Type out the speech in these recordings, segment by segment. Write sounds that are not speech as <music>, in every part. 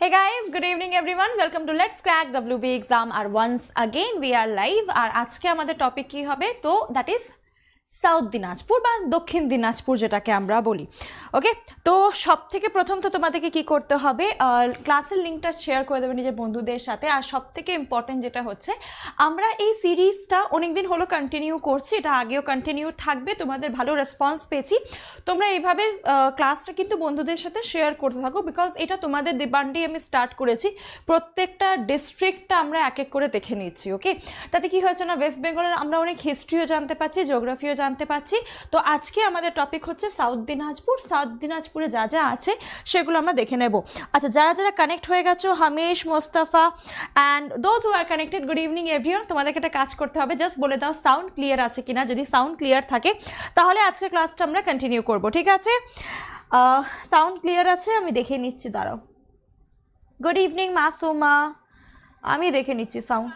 Hey guys, good evening everyone. Welcome to Let's Crack WB exam. R once again we are live. আর আজকে আমাদের topic কি হবে তো that is south Dinajpur বা দক্ষিণ দিনাজপুর যেটাকে আমরা বলি। ওকে? তো সব থেকে প্রথম তো তোমাদেরকে কি করতে হবে ক্লাসের লিঙ্কটা শেয়ার করে দেবে নিজের বন্ধুদের সাথে। আর সব থেকে ইম্পর্টেন্ট যেটা হচ্ছে, আমরা এই সিরিজটা অনেকদিন হলো কন্টিনিউ করছি, এটা আগেও কন্টিনিউ থাকবে, তোমাদের ভালো রেসপন্স পেয়েছি। তোমরা এইভাবে ক্লাসটা কিন্তু বন্ধুদের সাথে শেয়ার করতে থাকো বিকজ এটা তোমাদের ডিমান্ডে আমি স্টার্ট করেছি। প্রত্যেকটা ডিস্ট্রিক্টটা আমরা এক এক করে দেখে নিচ্ছি ওকে তাতে কি হয়েছে না ওয়েস্ট বেঙ্গলের আমরা অনেক হিস্ট্রিও জানতে পারছি জিওগ্রাফিও জানতে পারছি। তো আজকে আমাদের টপিক হচ্ছে সাউথ দিনাজপুর। সাউথ দিনাজপুরে যা যা আছে সেগুলো আমরা দেখে নেব। আচ্ছা যারা যারা কানেক্ট হয়ে গেছো, Hamesh, Mostafa and those who are connected good evening everyone তোমাদেরকে একটা কাজ করতে হবে। জাস্ট বলে দাও সাউন্ড ক্লিয়ার আছে কিনা? যদি সাউন্ড ক্লিয়ার থাকে, তাহলে আজকে ক্লাসটা আমরা কন্টিনিউ করব, ঠিক আছে? সাউন্ড ক্লিয়ার আছে? আমি দেখে নিচ্ছি, দাঁড়াও। গুড ইভিনিং মাসুমা আমি দেখে নিচ্ছি sound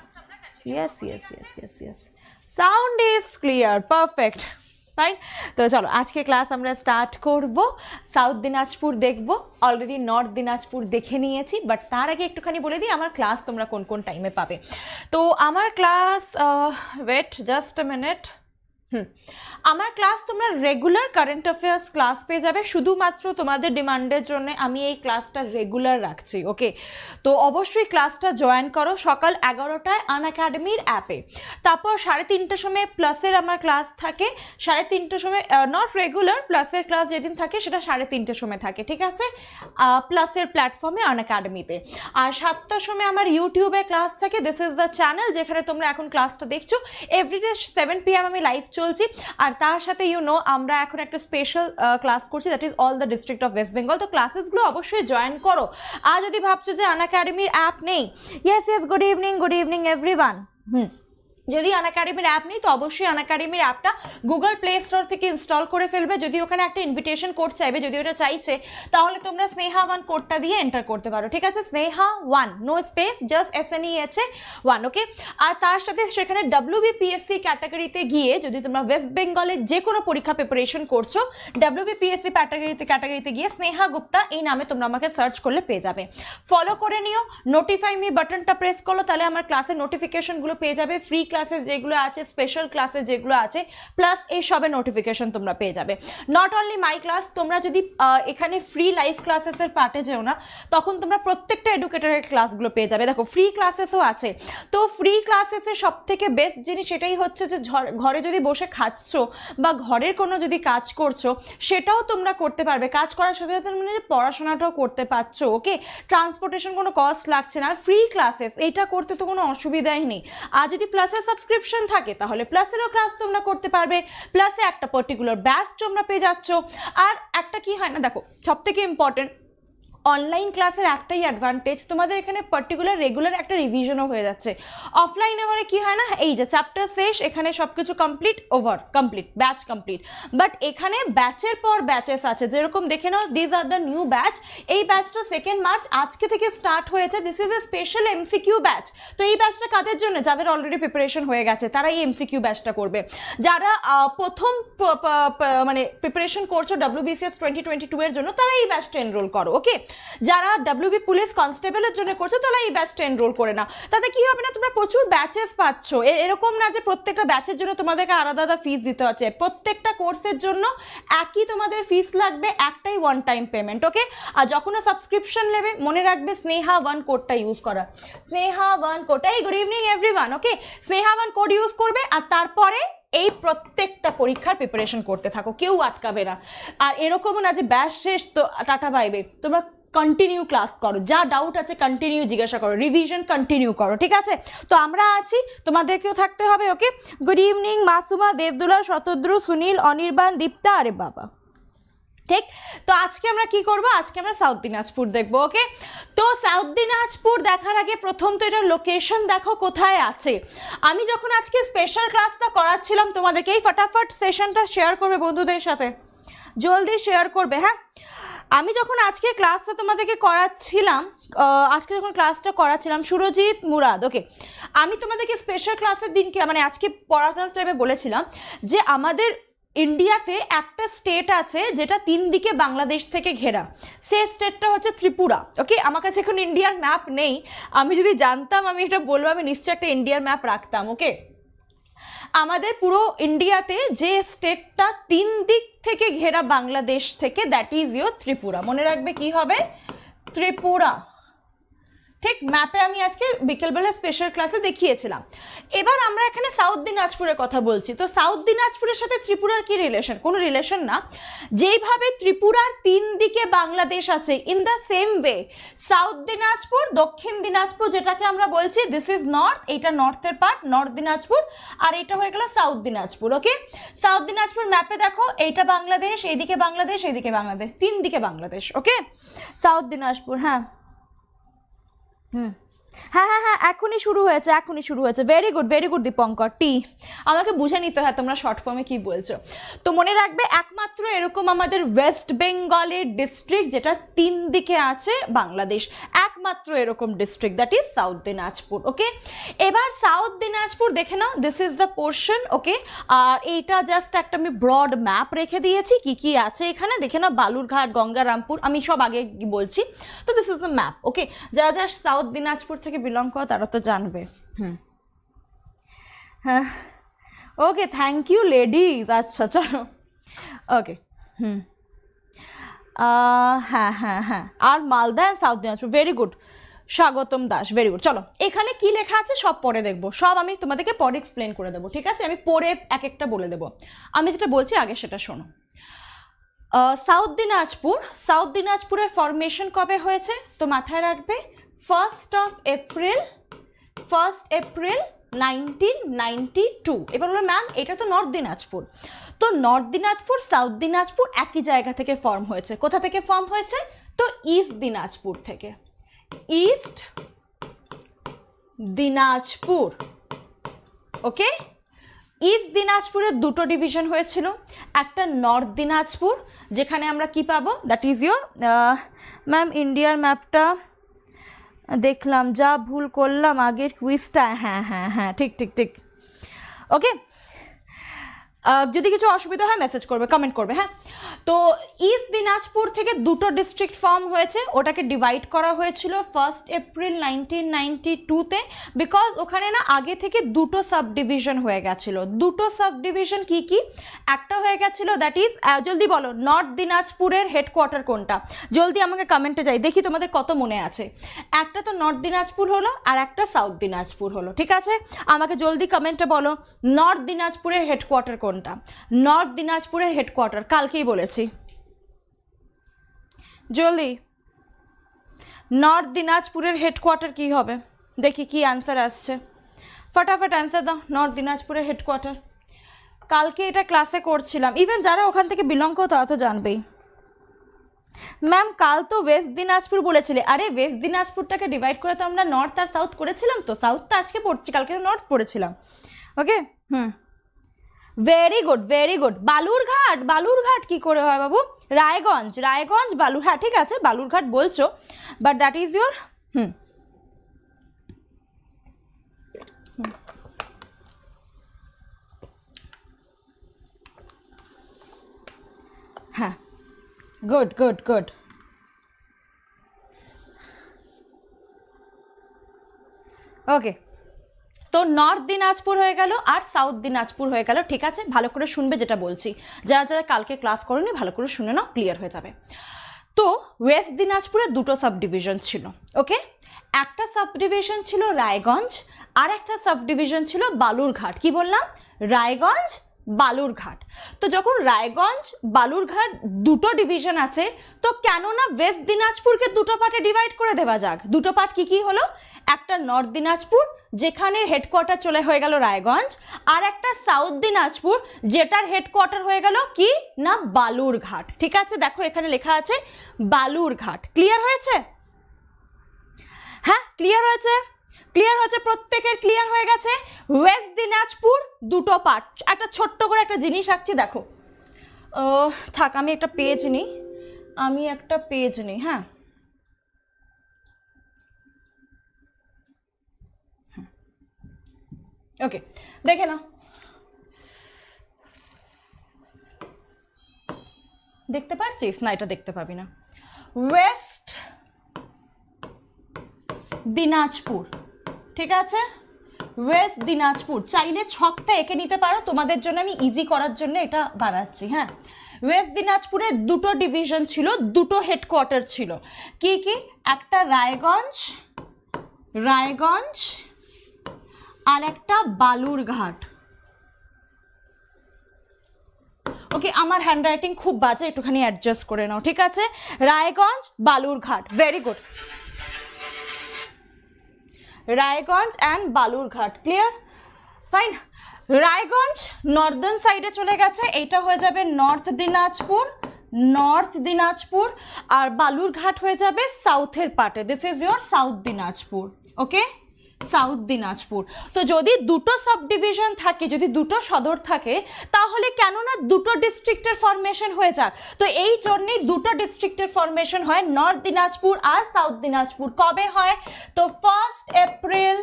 yes yes yes yes yes sound is clear perfect fine তো চলো, আজকে ক্লাস আমরা স্টার্ট করব। সাউথ দিনাজপুর দেখব। অলরেডি নর্থ দিনাজপুর দেখে নিয়েছি বাট তার আগে একটুখানি বলে দিই, আমার ক্লাস তোমরা কোন কোন টাইমে পাবে। তো আমার ক্লাস ওয়েট জাস্ট মিনিট আমার ক্লাস তোমরা রেগুলার কারেন্ট অ্যাফেয়ার্স ক্লাস পেয়ে যাবে। শুধুমাত্র তোমাদের ডিমান্ডের জন্য আমি এই ক্লাসটা রেগুলার রাখছি ওকে তো অবশ্যই ক্লাসটা জয়েন করো সকাল এগারোটায় আন একাডেমির অ্যাপে তারপর সাড়ে তিনটের সময় প্লাসের আমার ক্লাস থাকে। সাড়ে তিনটের সময় নট রেগুলার প্লাসের ক্লাস যেদিন থাকে সেটা সাড়ে তিনটের সময় থাকে, ঠিক আছে? প্লাসের প্ল্যাটফর্মে আন একাডেমিতে আর সাতটার সময় আমার ইউটিউবে ক্লাস থাকে। দিস ইজ দ্য চ্যানেল যেখানে তোমরা এখন ক্লাসটা দেখছ। এভরিডে সেভেন পি এম আমি লাইভ চলছি। আর তার সাথে ইউ নো আমরা এখন একটা স্পেশাল ক্লাস করছি that is all the district of West Bengal তো ক্লাসেসগুলো অবশ্যই জয়েন করো। আর যদি ভাবছ যে আন একাডেমির অ্যাপ নেই yes yes good evening good evening everyone hmm. যদি আনাকাডেমির অ্যাপ নেই, তো অবশ্যই আনাকাডেমির অ্যাপটা গুগল প্লে স্টোর থেকে ইনস্টল করে ফেলবে। যদি ওখানে একটা ইনভিটেশন কোড চাইবে, যদি ওটা চাইছে, তাহলে তোমরা স্নেহা ওয়ান কোডটা দিয়ে এন্টার করতে পারো। ঠিক আছে? Sneha one no space just S N ইএচে one okay আর তার সাথে সেখানে ডাব্লিউবিপিএসসি ক্যাটাগরিতে গিয়ে যদি তোমরা ওয়েস্ট বেঙ্গলের যে কোনো পরীক্ষা প্রিপারেশন করছ ডাব্লিউবিপিএসসি ক্যাটাগরিতে ক্যাটাগরিতে গিয়ে স্নেহা গুপ্তা এই নামে তোমরা আমাকে সার্চ করলে পেয়ে যাবে। ফলো করে নিও নোটিফাই মি বাটনটা প্রেস করো তাহলে আমার ক্লাসের নোটিফিকেশনগুলো পেয়ে যাবে। ফ্রি ক্লাসেস যেগুলো আছে স্পেশাল ক্লাসেস যেগুলো আছে প্লাস এই সবে নোটিফিকেশন তোমরা পেয়ে যাবে। নট অনলি মাই ক্লাস তোমরা যদি এখানে ফ্রি লাইভ ক্লাসেসের পার্টে যেও না, তখন তোমরা প্রত্যেকটা এডুকেটারের ক্লাসগুলো পেয়ে যাবে। দেখো ফ্রি ক্লাসেসও আছে। তো ফ্রি ক্লাসেসের সব থেকে বেস্ট জিনিস সেটাই হচ্ছে যে ঘরে যদি বসে খাচ্ছ বা ঘরের কোনো যদি কাজ করছ, সেটাও তোমরা করতে পারবে। কাজ করার সাথে সাথে মানে পড়াশোনাটাও করতে পারছ ওকে ট্রান্সপোর্টেশন কোনো কস্ট লাগছে না। আর ফ্রি ক্লাসেস এইটা করতে তো কোনো অসুবিধাই নেই। আর যদি প্লাসের সাবস্ক্রিপশন থাকে, তাহলে প্লাসেরও ক্লাস তোমরা করতে পারবে প্লাসে একটা পার্টিকুলার ব্যাচ তোমরা পেয়ে যাচ্ছ। আর একটা কি হয় না, দেখো সব থেকে ইম্পর্টেন্ট অনলাইন ক্লাসের একটাই অ্যাডভান্টেজ তোমাদের এখানে পার্টিকুলার রেগুলার একটা রিভিশনও হয়ে যাচ্ছে। অফলাইনে হলে কি হয় না, এই যে চ্যাপ্টার শেষ, এখানে সব কিছু complete over complete batch complete but এখানে ব্যাচের পর ব্যাচেস আছে। যেরকম দেখে নাও these are the new batch এই ব্যাচটা সেকেন্ড মার্চ আজকে থেকে স্টার্ট হয়েছে। This is a special MCQ batch তো এই ব্যাচটা কাদের জন্য? যাদের অলরেডি প্রিপারেশন হয়ে গেছে তারা এই এমসিকিউ ব্যাচটা করবে। যারা প্রথম মানে প্রিপারেশন করছ ডাব্লিউবিসিএস টোয়েন্টি টোয়েন্টি টু এর জন্য তারা এই ব্যাচটা এনরোল করো ওকে যারা ডাব্লিউবি পুলিশ কনস্টেবলের জন্য করছ, তারা এই ব্যাচটা এনরোল করে না তাতে কি হবে না, তোমরা প্রচুর ব্যাচেস পাচ্ছ। এরকম না যে প্রত্যেকটা ব্যাচের জন্য তোমাদেরকে আলাদা আলাদা ফিস দিতে হচ্ছে। প্রত্যেকটা কোর্সের জন্য একই তোমাদের ফিস লাগবে, একটাই ওয়ান টাইম পেমেন্ট ওকে আর যখনও সাবস্ক্রিপশন নেবে, মনে রাখবে স্নেহা ওয়ান কোডটা ইউজ করা। স্নেহা ওয়ান কোডটা এই good evening everyone okay Sneha one code use করবে, আর তারপরে এই প্রত্যেকটা পরীক্ষার প্রিপারেশন করতে থাকো। কেউ আটকাবে না। আর এরকমও না যে ব্যাস শেষ, তো, টাটা পাইবে তোমরা কন্টিনিউ ক্লাস করো। যা ডাউট আছে কন্টিনিউ জিজ্ঞাসা করো। রিভিশন কন্টিনিউ করো, ঠিক আছে? তো আমরা আছি। তোমাদেরকেও থাকতে হবে okay good evening Masuma Debdula Shatadru, Sunil, Anirban, Dipta, আরে বাবা। ঠিক? তো আজকে আমরা কি করব? আজকে আমরা সাউথ দিনাজপুর দেখব ওকে তো সাউথ দিনাজপুর দেখার আগে প্রথম তো এটার লোকেশন দেখো, কোথায় আছে? আমি যখন আজকে স্পেশাল ক্লাসটা করাচ্ছিলাম, তোমাদেরকে এই ফটাফট সেশনটা শেয়ার করবে বন্ধুদের সাথে। জলদি শেয়ার করবে হ্যাঁ? আমি যখন আজকে ক্লাসটা তোমাদেরকে করাচ্ছিলাম আজকে যখন ক্লাসটা করাচ্ছিলাম, সুরজিৎ মুরাদ ওকে আমি তোমাদেরকে স্পেশাল ক্লাসের দিনকে মানে আজকে পড়াশোনার টাইমে বলেছিলাম যে আমাদের ইন্ডিয়াতে একটা স্টেট আছে যেটা তিন দিকে বাংলাদেশ থেকে ঘেরা। সে স্টেটটা হচ্ছে ত্রিপুরা ওকে আমার কাছে এখন ইন্ডিয়ার ম্যাপ নেই। আমি যদি জানতাম, আমি এটা বলব, আমি নিশ্চয়ই একটা ইন্ডিয়ার ম্যাপ রাখতাম ওকে আমাদের পুরো ইন্ডিয়াতে যে স্টেটটা তিন দিক থেকে ঘেরা বাংলাদেশ থেকে দ্যাট ইজ ইউর ত্রিপুরা। মনে রাখবে কি হবে? ত্রিপুরা। ঠিক ম্যাপে আমি আজকে বিকেলবেলা স্পেশাল ক্লাসে দেখিয়েছিলাম। এবার আমরা এখানে সাউথ দিনাজপুরের কথা বলছি। তো সাউথ দিনাজপুরের সাথে ত্রিপুরার কি রিলেশন কোনো রিলেশন না। যেইভাবে ত্রিপুরার তিন দিকে বাংলাদেশ আছে in the same way South Dinajpur, দক্ষিণ দিনাজপুর যেটাকে আমরা বলছি দিস ইজ নর্থ এটা নর্থের পার্ট নর্থ দিনাজপুর, আর এটা হয়ে গেল South Dinajpur okay South Dinajpur ম্যাপে দেখো, এইটা বাংলাদেশ, এইদিকে বাংলাদেশ এইদিকে বাংলাদেশ, তিন দিকে বাংলাদেশ ওকে সাউথ দিনাজপুর হ্যাঁ। হুম হ্যাঁ হ্যাঁ হ্যাঁ এখনই শুরু হয়েছে, এখনই শুরু হয়েছে। Very good very good Dipankar, টি। আমাকে বুঝে নিতে হয় তোমরা শর্ট ফর্মে কি বলছো। তো মনে রাখবে, একমাত্র এরকম আমাদের ওয়েস্ট বেঙ্গলের ডিস্ট্রিক্ট যেটা তিন দিকে আছে বাংলাদেশ। একমাত্র এরকম district that is South Dinajpur okay এবার সাউথ দিনাজপুর দেখে নাও this is the portion okay আর এইটা জাস্ট একটা আমি ব্রড ম্যাপ রেখে দিয়েছি, কি কি আছে এখানে। দেখে নাও, বালুরঘাট, গঙ্গারামপুর, আমি সব আগে বলছি। তো this is the map okay যারা যারা সাউথ দিনাজপুর থেকে বিলং করো তারা তো জানবে। হুম। হ্যাঁ। ওকে থ্যাংক ইউ লেডিজ আচ্ছা চলো। ওকে হুম। হ্যাঁ হ্যাঁ হ্যাঁ। আর Malda and South Dinajpur. Very good Swagatam Das. Very good চলো এখানে কি লেখা আছে সব পরে দেখব। সব আমি তোমাদেরকে পরে এক্সপ্লেন করে দেবো ঠিক আছে? আমি পরে এক একটা বলে দেবো। আমি যেটা বলছি আগে সেটা শোনো। সাউথ দিনাজপুর। সাউথ দিনাজপুরের ফরমেশন কবে হয়েছে? তো মাথায় রাখবে। First of April first April nineteen ninety two এবার ম্যাম এটা তো নর্থ দিনাজপুর তো নর্থ দিনাজপুর সাউথ দিনাজপুর একই জায়গা থেকে ফর্ম হয়েছে। কোথা থেকে ফর্ম হয়েছে? তো ইস্ট দিনাজপুর থেকে। ইস্ট দিনাজপুর ওকে ইস্ট দিনাজপুরের দুটো ডিভিশন হয়েছিল। একটা নর্থ দিনাজপুর যেখানে আমরা কি পাবো? দ্যাট ইজ ইয়োর ম্যাম ইন্ডিয়ার ম্যাপটা দেখলাম যা ভুল করলাম আগের কুইজটা হ্যাঁ হ্যাঁ হ্যাঁ ঠিক ঠিক ঠিক। ওকে যদি কিছু অসুবিধা হয় মেসেজ করবে কমেন্ট করবে হ্যাঁ? তো ইস্ট দিনাজপুর থেকে দুটো ডিস্ট্রিক্ট ফর্ম হয়েছে। ওটাকে ডিভাইড করা হয়েছিল ফার্স্ট এপ্রিল নাইনটিন নাইনটি টুতে বিকজ ওখানে না আগে থেকে দুটো সাব ডিভিশন হয়ে গেছিল। দুটো সাব ডিভিশন কী কী? একটা হয়ে গেছিল দ্যাট ইজ জলদি বলো নর্থ দিনাজপুরের হেডকোয়ার্টার কোনটা? জলদি আমাকে কমেন্টে যাই, দেখি তোমাদের কত মনে আছে। একটা তো নর্থ দিনাজপুর হলো, আর একটা সাউথ দিনাজপুর হলো, ঠিক আছে? আমাকে জলদি কমেন্টে বলো নর্থ দিনাজপুরের হেডকোয়ার্টার কোনটা নর্থ দিনাজপুরের হেডকোয়ার্টার কালকেই বলেছি। জলদি। নর্থ দিনাজপুরের হেডকোয়ার্টার কি হবে? দেখি কি অ্যান্সার আসছে। ফটাফট অ্যান্সার দাও, নর্থ দিনাজপুরের হেডকোয়ার্টার কালকে এটা ক্লাসে করছিলাম। ইভেন যারা ওখান থেকে বিলং করো, তারা তো জানবেই। ম্যাম কাল তো ওয়েস্ট দিনাজপুর বলেছিলে। আরে ওয়েস্ট দিনাজপুরটাকে ডিভাইড করে তো আমরা নর্থ আর সাউথ করেছিলাম তো? সাউথ তো আজকে পড়ছি, কালকে নর্থ পড়েছিলাম। Okay hmm. Very good very good Balurghat Balurghat কি করে হয় বাবু? রায়গঞ্জ রায়গঞ্জ বালুর হ্যাঁ ঠিক আছে, বালুরঘাট বলছো but that is hmm hmm. হ্যাঁ। গুড গুড গুড ওকে তো নর্থ দিনাজপুর হয়ে গেল আর সাউথ দিনাজপুর হয়ে গেল। ঠিক আছে, ভালো করে শুনবে যেটা বলছি। যারা যারা কালকে ক্লাস করেনি, ভালো করে শুনে নাও, ক্লিয়ার হয়ে যাবে। তো ওয়েস্ট দিনাজপুরে দুটো সাব ডিভিশন ছিল, ওকে? একটা সাব ডিভিশন ছিল রায়গঞ্জ আর একটা সাব ডিভিশন ছিল বালুরঘাট। কি বললাম? রায়গঞ্জ বালুরঘাট। তো যখন রায়গঞ্জ, বালুরঘাট দুটো ডিভিশন আছে, তো কেন না ওয়েস্ট দিনাজপুরকে দুটো পার্টে ডিভাইড করে দেওয়া যাক। দুটো পার্ট কি কি হলো? একটা নর্থ দিনাজপুর যেখানে হেডকোয়ার্টার চলে হয়ে গেল রায়গঞ্জ, আর একটা সাউথ দিনাজপুর যেটার হেডকোয়ার্টার হয়ে গেল কি? না, বালুরঘাট। ঠিক আছে? দেখো এখানে লেখা আছে বালুরঘাট। ক্লিয়ার হয়েছে? হ্যাঁ ক্লিয়ার হয়েছে? ক্লিয়ার হচ্ছে প্রত্যেকের ক্লিয়ার হয়ে গেছে। ওয়েস্ট দিনাজপুর দুটো পার্ট একটা ছোট্ট করে একটা জিনিস আঁকছি, দেখো। থাক, আমি একটা পেজ নিই। আমি একটা পেজ নিই হ্যাঁ। ওকে দেখে নাও। দেখতে পারছিস? না, এটা দেখতে পাবি না। ওয়েস্ট দিনাজপুর ঠিক আছে? ওয়েস্ট দিনাজপুর চাইলে ছকটা এঁকে নিতে পারো। তোমাদের জন্য আমি ইজি করার জন্য এটা বানাচ্ছি হ্যাঁ? ওয়েস্ট দিনাজপুরে দুটো ডিভিশন ছিল, দুটো হেডকোয়ার্টার ছিল। কি কি? একটা রায়গঞ্জ রায়গঞ্জ আর একটা বালুরঘাট। ওকে আমার হ্যান্ডরাইটিং খুব বাজে, একটুখানি অ্যাডজাস্ট করে নাও, ঠিক আছে? Raiganj, Balurghat very good Raiganj and Balurghat clear fine Raiganj northern সাইডে চলে গেছে, এইটা হয়ে যাবে নর্থ দিনাজপুর নর্থ দিনাজপুর আর বালুরঘাট হয়ে যাবে সাউথের পার্টে this is your South Dinajpur okay South Dinajpur. তো যদি দুটো সাব ডিভিশন থাকে, যদি দুটো সদর থাকে, তাহলে কেন না দুটো ডিস্ট্রিক্টের ফরমেশন হয়ে যাক। তো এই জন্যেই দুটো ডিস্ট্রিক্টের ফরমেশন হয় নর্থ দিনাজপুর আর সাউথ দিনাজপুর। কবে হয়? তো first April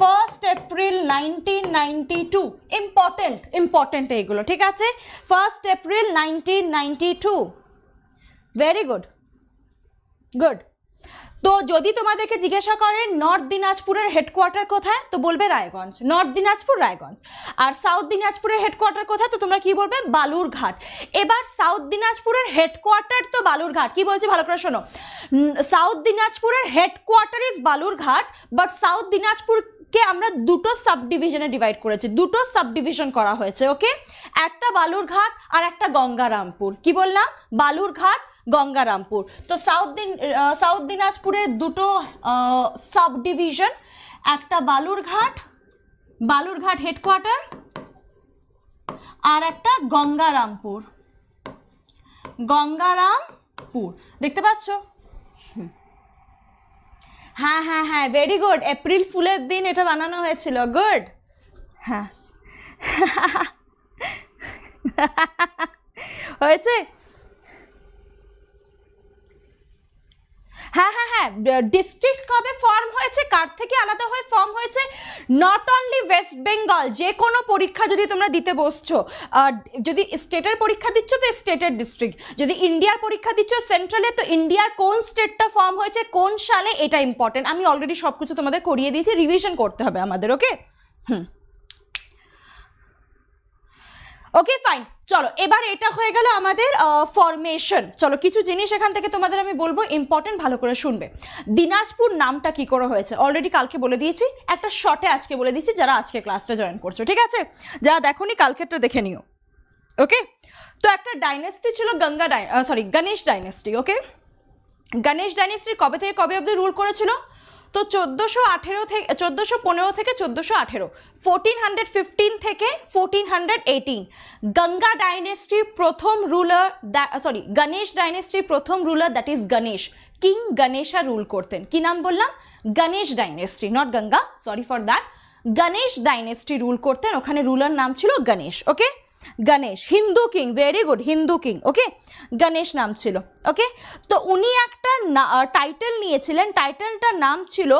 first April nineteen ninety two important important এইগুলো, ঠিক আছে? First April nineteen ninety two very good good তো যদি তোমাদেরকে জিজ্ঞাসা করে নর্থ দিনাজপুরের হেডকোয়ার্টার কোথায়? তো বলবে রায়গঞ্জ। নর্থ দিনাজপুর, রায়গঞ্জ। আর সাউথ দিনাজপুরের হেডকোয়ার্টার কোথায়? তো তোমরা কি বলবে? বালুরঘাট। এবার সাউথ দিনাজপুরের হেডকোয়ার্টার তো বালুরঘাট। কি বলছি? ভালো করে শোনো। সাউথ দিনাজপুরের headquarter is Balurghat but South দিনাজপুরকে আমরা দুটো সাব ডিভিশনে ডিভাইড করেছি। দুটো সাব ডিভিশন করা হয়েছে ওকে একটা বালুরঘাট আর একটা গঙ্গারামপুর। কি বললাম? বালুরঘাট গঙ্গারামপুর। তো সাউথ দিন সাউথ দিনাজপুরের দুটো সাব ডিভিশন একটা বালুরঘাট বালুরঘাট হেডকোয়ার্টার আর একটা গঙ্গারামপুর। গঙ্গারামপুর। দেখতে পাচ্ছ? হ্যাঁ হ্যাঁ হ্যাঁ ভেরি গুড এপ্রিল ফুলের দিন এটা বানানো হয়েছিল। গুড হ্যাঁ। <laughs> হয়েছে? হ্যাঁ হ্যাঁ হ্যাঁ ডিস্ট্রিক্ট কবে ফর্ম হয়েছে, কার থেকে আলাদা হয়ে ফর্ম হয়েছে নট অনলি ওয়েস্ট বেঙ্গল যে কোনো পরীক্ষা যদি তোমরা দিতে বসছো যদি স্টেটের পরীক্ষা দিচ্ছ, তো স্টেটের ডিস্ট্রিক্ট যদি ইন্ডিয়ার পরীক্ষা দিচ্ছ সেন্ট্রালে তো ইন্ডিয়ার কোন স্টেটটা ফর্ম হয়েছে, কোন সালে, এটা ইম্পর্টেন্ট আমি অলরেডি সব কিছু তোমাদের করিয়ে দিয়েছি রিভিশন করতে হবে আমাদের ওকে হুম। ওকে ফাইন চলো, এবার এটা হয়ে গেল আমাদের ফরমেশন চলো, কিছু জিনিস এখান থেকে তোমাদের আমি বলব ইম্পর্টেন্ট ভালো করে শুনবে। দিনাজপুর নামটা কি করে হয়েছে? অলরেডি কালকে বলে দিয়েছি, একটা শর্টে আজকে বলে দিয়েছি, যারা আজকে ক্লাসটা জয়েন করছ, ঠিক আছে? যারা দেখোনি, কালকেরটা দেখে নিও। ওকে তো একটা ডাইনেস্টি ছিল Ganga die sorry Ganesh dynasty okay Ganesh dynasty কবে থেকে কবে অবধি রুল করেছিল? তো চোদ্দোশো আঠেরো থেকে, চোদ্দোশো পনেরো থেকে চোদ্দোশো আঠেরো ফোরটিন হান্ড্রেড ফিফটিন থেকে ফোরটিন হান্ড্রেড এইটিন গঙ্গা ডাইনেস্টির প্রথম রুলার সরি গণেশ ডাইনেস্টির প্রথম ruler that is Ganesh. King Ganesha rule করতেন। কি নাম বললাম? Ganesh dynasty not Ganga sorry for that Ganesh dynasty rule করতেন, ওখানে রুলার নাম ছিল Ganesh okay Ganesh Hindu king very good Hindu king okay Ganesh নাম ছিল ওকে তো উনি একটা টাইটেল নিয়েছিলেন টাইটেলটার নাম ছিল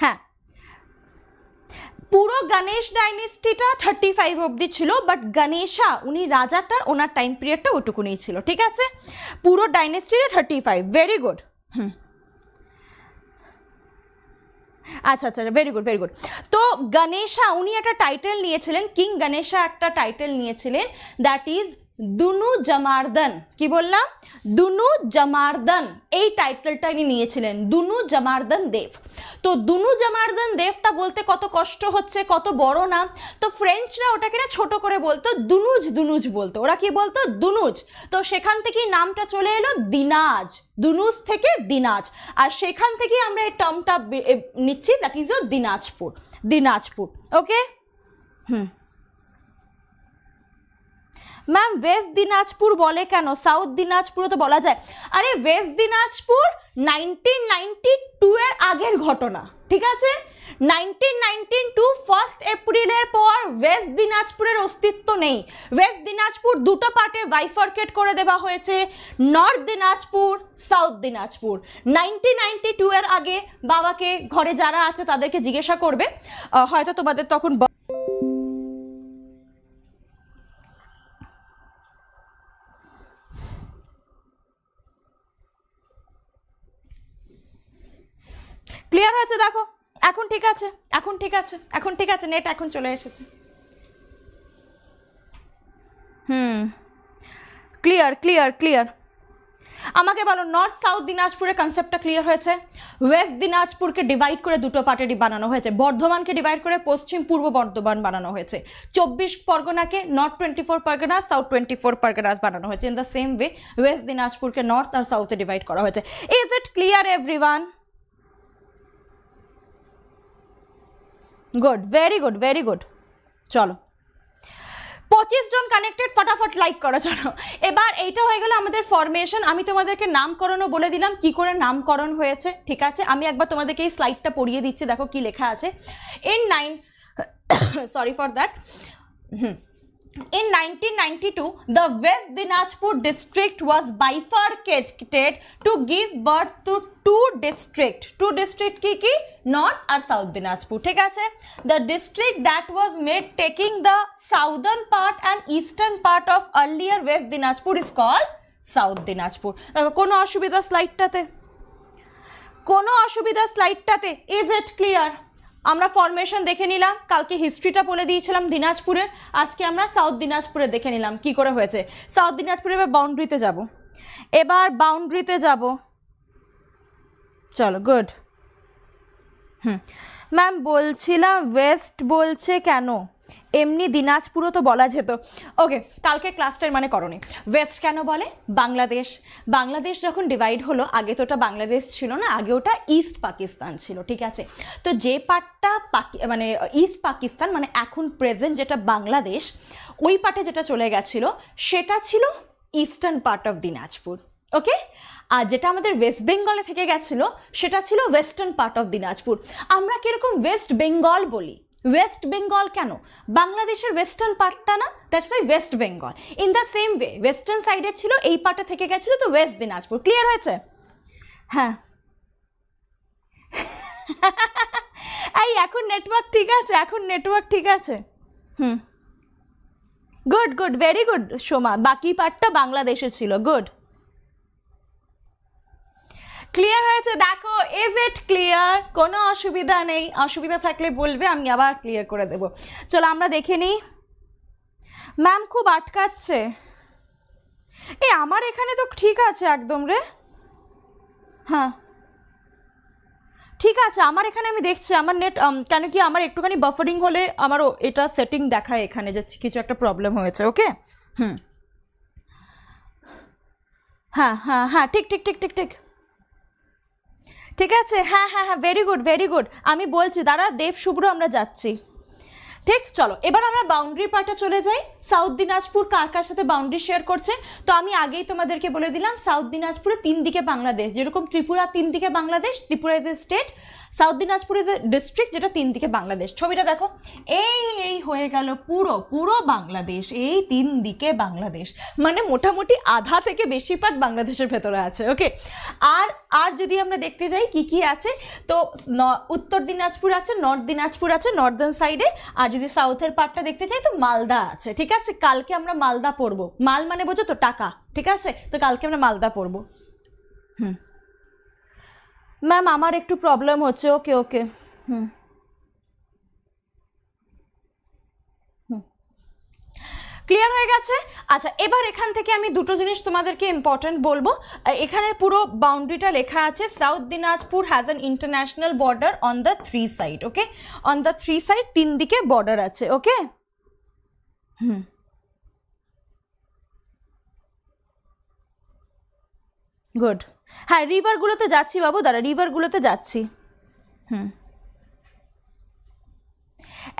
হ্যাঁ। পুরো গণেশ ডাইনেস্টিটা থার্টি ফাইভ অবধি ছিল বাট গণেশা উনি রাজাটার, ওনার টাইম পিরিয়ডটা ওটুকুনি ছিল, ঠিক আছে? পুরো ডাইনেস্টিটা thirty five very good hmm. আচ্ছা আচ্ছা ভেরি গুড ভেরি গুড তো গণেশা, উনি একটা টাইটেল নিয়েছিলেন কিং গণেশা একটা টাইটেল নিয়েছিলেন দ্যাট ইজ দুনু জমার্দন। কি বললাম? দুনু জমার্দন। এই টাইটেলটা ইনি নিয়েছিলেন, দুনু জমার্দন দেব। তো দুনু জমার্দন দেবটা বলতে কত কষ্ট হচ্ছে, কত বড় না? তো ফ্রেঞ্চরা ওটাকে না ছোট করে বলতো, দুনুজ দুনুজ বলতো। ওরা কি বলতো? দুনুজ। তো সেখান থেকেই নামটা চলে এলো দিনাজ। দুনুজ থেকে দিনাজ। আর সেখান থেকেই আমরা এই টার্মটা নিচ্ছি that is Dinajpur. Dinajpur. Okay hmm. Ma'am West Dinajpur বলে কেন? সাউথ দিনাজপুরও তো বলা যায়। আরে West Dinajpur nineteen ninety two এর আগের ঘটনা, ঠিক আছে? নাইনটিন নাইনটিন টু ফার্স্ট এপ্রিলের পর ওয়েস্ট দিনাজপুরের অস্তিত্ব নেই। ওয়েস্ট দিনাজপুর দুটো পার্টে বাইফার্কেট করে দেওয়া হয়েছে। North Dinajpur South Dinajpur nineteen ninety two এর আগে বাবাকে, ঘরে যারা আছে তাদেরকে জিজ্ঞাসা করবে। হয়তো তোমাদের তখন ক্লিয়ার হয়েছে, দেখো। এখন ঠিক আছে, এখন ঠিক আছে, এখন ঠিক আছে নেট এখন চলে এসেছে। হুম। ক্লিয়ার ক্লিয়ার ক্লিয়ার আমাকে বলো নর্থ সাউথ দিনাজপুরের কনসেপ্টটা ক্লিয়ার হয়েছে? ওয়েস্ট দিনাজপুরকে ডিভাইড করে দুটো পার্টে বানানো হয়েছে। বর্ধমানকে ডিভাইড করে পশ্চিম, পূর্ব বর্ধমান বানানো হয়েছে। চব্বিশ পরগনাকে North twenty four Parganas South twenty four Parganas বানানো হয়েছে। In the same way West দিনাজপুরকে north আর সাউথে ডিভাইড করা হয়েছে। Is it clear everyone good very good very good চলো। পঁচিশ জন কানেক্টেড ফটাফট লাইক করো, চলো। এবার এইটা হয়ে গেল আমাদের ফরমেশন আমি তোমাদেরকে নামকরণও বলে দিলাম, কি করে নামকরণ হয়েছে, ঠিক আছে? আমি একবার তোমাদেরকে এই স্লাইডটা পড়িয়ে দিচ্ছি, দেখো কি লেখা আছে। N nine sorry for that In 1992, the West Dinajpur district was bifurcated to give birth to two district. Two district কি কি North আর South Dinajpur ঠিক আছে The district that was made taking the southern part and eastern part of earlier West Dinajpur is called South Dinajpur. দেখো কোনো অসুবিধা স্লাইডটাতে কোনো অসুবিধা স্লাইডটাতে ইজ ইট ক্লিয়ার আমরা ফরমেশন দেখে নিলাম। কালকে হিস্ট্রিটা বলে দিয়েছিলাম দিনাজপুরের। আজকে আমরা সাউথ দিনাজপুরে দেখে নিলাম কি করে হয়েছে। সাউথ দিনাজপুরে এবার বাউন্ডারিতে যাব। এবার বাউন্ডারিতে যাব। চলো গুড হুম। ম্যাম বলছিলাম ওয়েস্ট বলছে কেন? এমনি দিনাজপুরও তো বলা যেত। ওকে কালকে ক্লাসটার মানে করনি। ওয়েস্ট কেন বলে? বাংলাদেশ। বাংলাদেশ যখন ডিভাইড হলো, আগে তো ওটা বাংলাদেশ ছিল না, আগে ওটা ইস্ট পাকিস্তান ছিল, ঠিক আছে? তো যে পার্টটা মানে ইস্ট পাকিস্তান মানে এখন প্রেজেন্ট যেটা বাংলাদেশ, ওই পার্টে যেটা চলে গেছিল, সেটা ছিল eastern part of Dinajpur okay আর যেটা আমাদের ওয়েস্ট বেঙ্গলে থেকে গেছিল, সেটা ছিল ওয়েস্টার্ন পার্ট অফ দিনাজপুর। আমরা কীরকম ওয়েস্ট বেঙ্গল বলি? ওয়েস্ট বেঙ্গল কেন? বাংলাদেশের ওয়েস্টার্ন পার্টটা না? That's why West Bengal in the same way western সাইডে ছিল, এই পার্টে থেকে গেছিল তো ওয়েস্ট দিনাজপুর ক্লিয়ার হয়েছে? হ্যাঁ। <laughs> এই, এখন নেটওয়ার্ক ঠিক আছে, এখন নেটওয়ার্ক ঠিক আছে। হুম। Good good very good Soma. বাকি পার্টটা বাংলাদেশে ছিল গুড ক্লিয়ার হয়েছে? দেখো ইজ ইট ক্লিয়ার কোনো অসুবিধা নেই। অসুবিধা থাকলে বলবে, আমি আবার ক্লিয়ার করে দেব। চলো আমরা দেখে নিই। ম্যাম খুব আটকাচ্ছে। এ, আমার এখানে তো ঠিক আছে একদম রে। হ্যাঁ। ঠিক আছে, আমার এখানে আমি দেখছি, আমার নেট কেন কি আমার একটুখানি বাফারিং হলে আমারও এটা সেটিং দেখায় এখানে যে কিছু একটা প্রবলেম হয়েছে ওকে হুম। হ্যাঁ হ্যাঁ হ্যাঁ ঠিক ঠিক ঠিক ঠিক ঠিক। ঠিক আছে? হ্যাঁ হ্যাঁ হ্যাঁ ভেরি গুড ভেরি গুড আমি বলছি, দাঁড়া, দেব, শুভ্র, আমরা যাচ্ছি। ঠিক, চলো, এবার আমরা বাউন্ডারি পার্টে চলে যাই। সাউথ দিনাজপুর কার কার সাথে বাউন্ডারি শেয়ার করছে? তো আমি আগেই তোমাদেরকে বলে দিলাম সাউথ দিনাজপুরে তিন দিকে বাংলাদেশ, যেরকম ত্রিপুরা তিন দিকে Bangladesh, Tripura is a state South Dinajpur is a district যেটা তিন দিকে বাংলাদেশ। ছবিটা দেখো। এই এই হয়ে গেল পুরো পুরো বাংলাদেশ। এই তিন দিকে বাংলাদেশ। মানে মোটামুটি আধা থেকে বেশি পার্ট বাংলাদেশের ভেতরে আছে ওকে আর আর যদি আমরা দেখতে যাই, কি কি আছে? তো উত্তর দিনাজপুর আছে নর্থ দিনাজপুর আছে নর্দার্ন সাইডে আর যদি সাউথের পার্টটা দেখতে চাই তো মালদা আছে, ঠিক আছে? কালকে আমরা মালদা পড়ব। মাল মানে বোঝো তো টাকা, ঠিক আছে? তো কালকে আমরা মালদা পড়ব। হুম। ম্যাম আমার একটু প্রবলেম হচ্ছে। ওকে ওকে হুম। ক্লিয়ার হয়ে গেছে? আচ্ছা এবার এখান থেকে আমি দুটো জিনিস তোমাদেরকে ইম্পর্টেন্ট বলব। এখানে পুরো বাউন্ডারিটা লেখা আছে South Dinajpur has an international border on the three side okay on the three side তিন দিকে বর্ডার আছে ওকে হুম। গুড হ্যাঁ রিভারগুলোতে যাচ্ছি বাবু, দাঁড়া রিভারগুলোতে যাচ্ছি। হুম।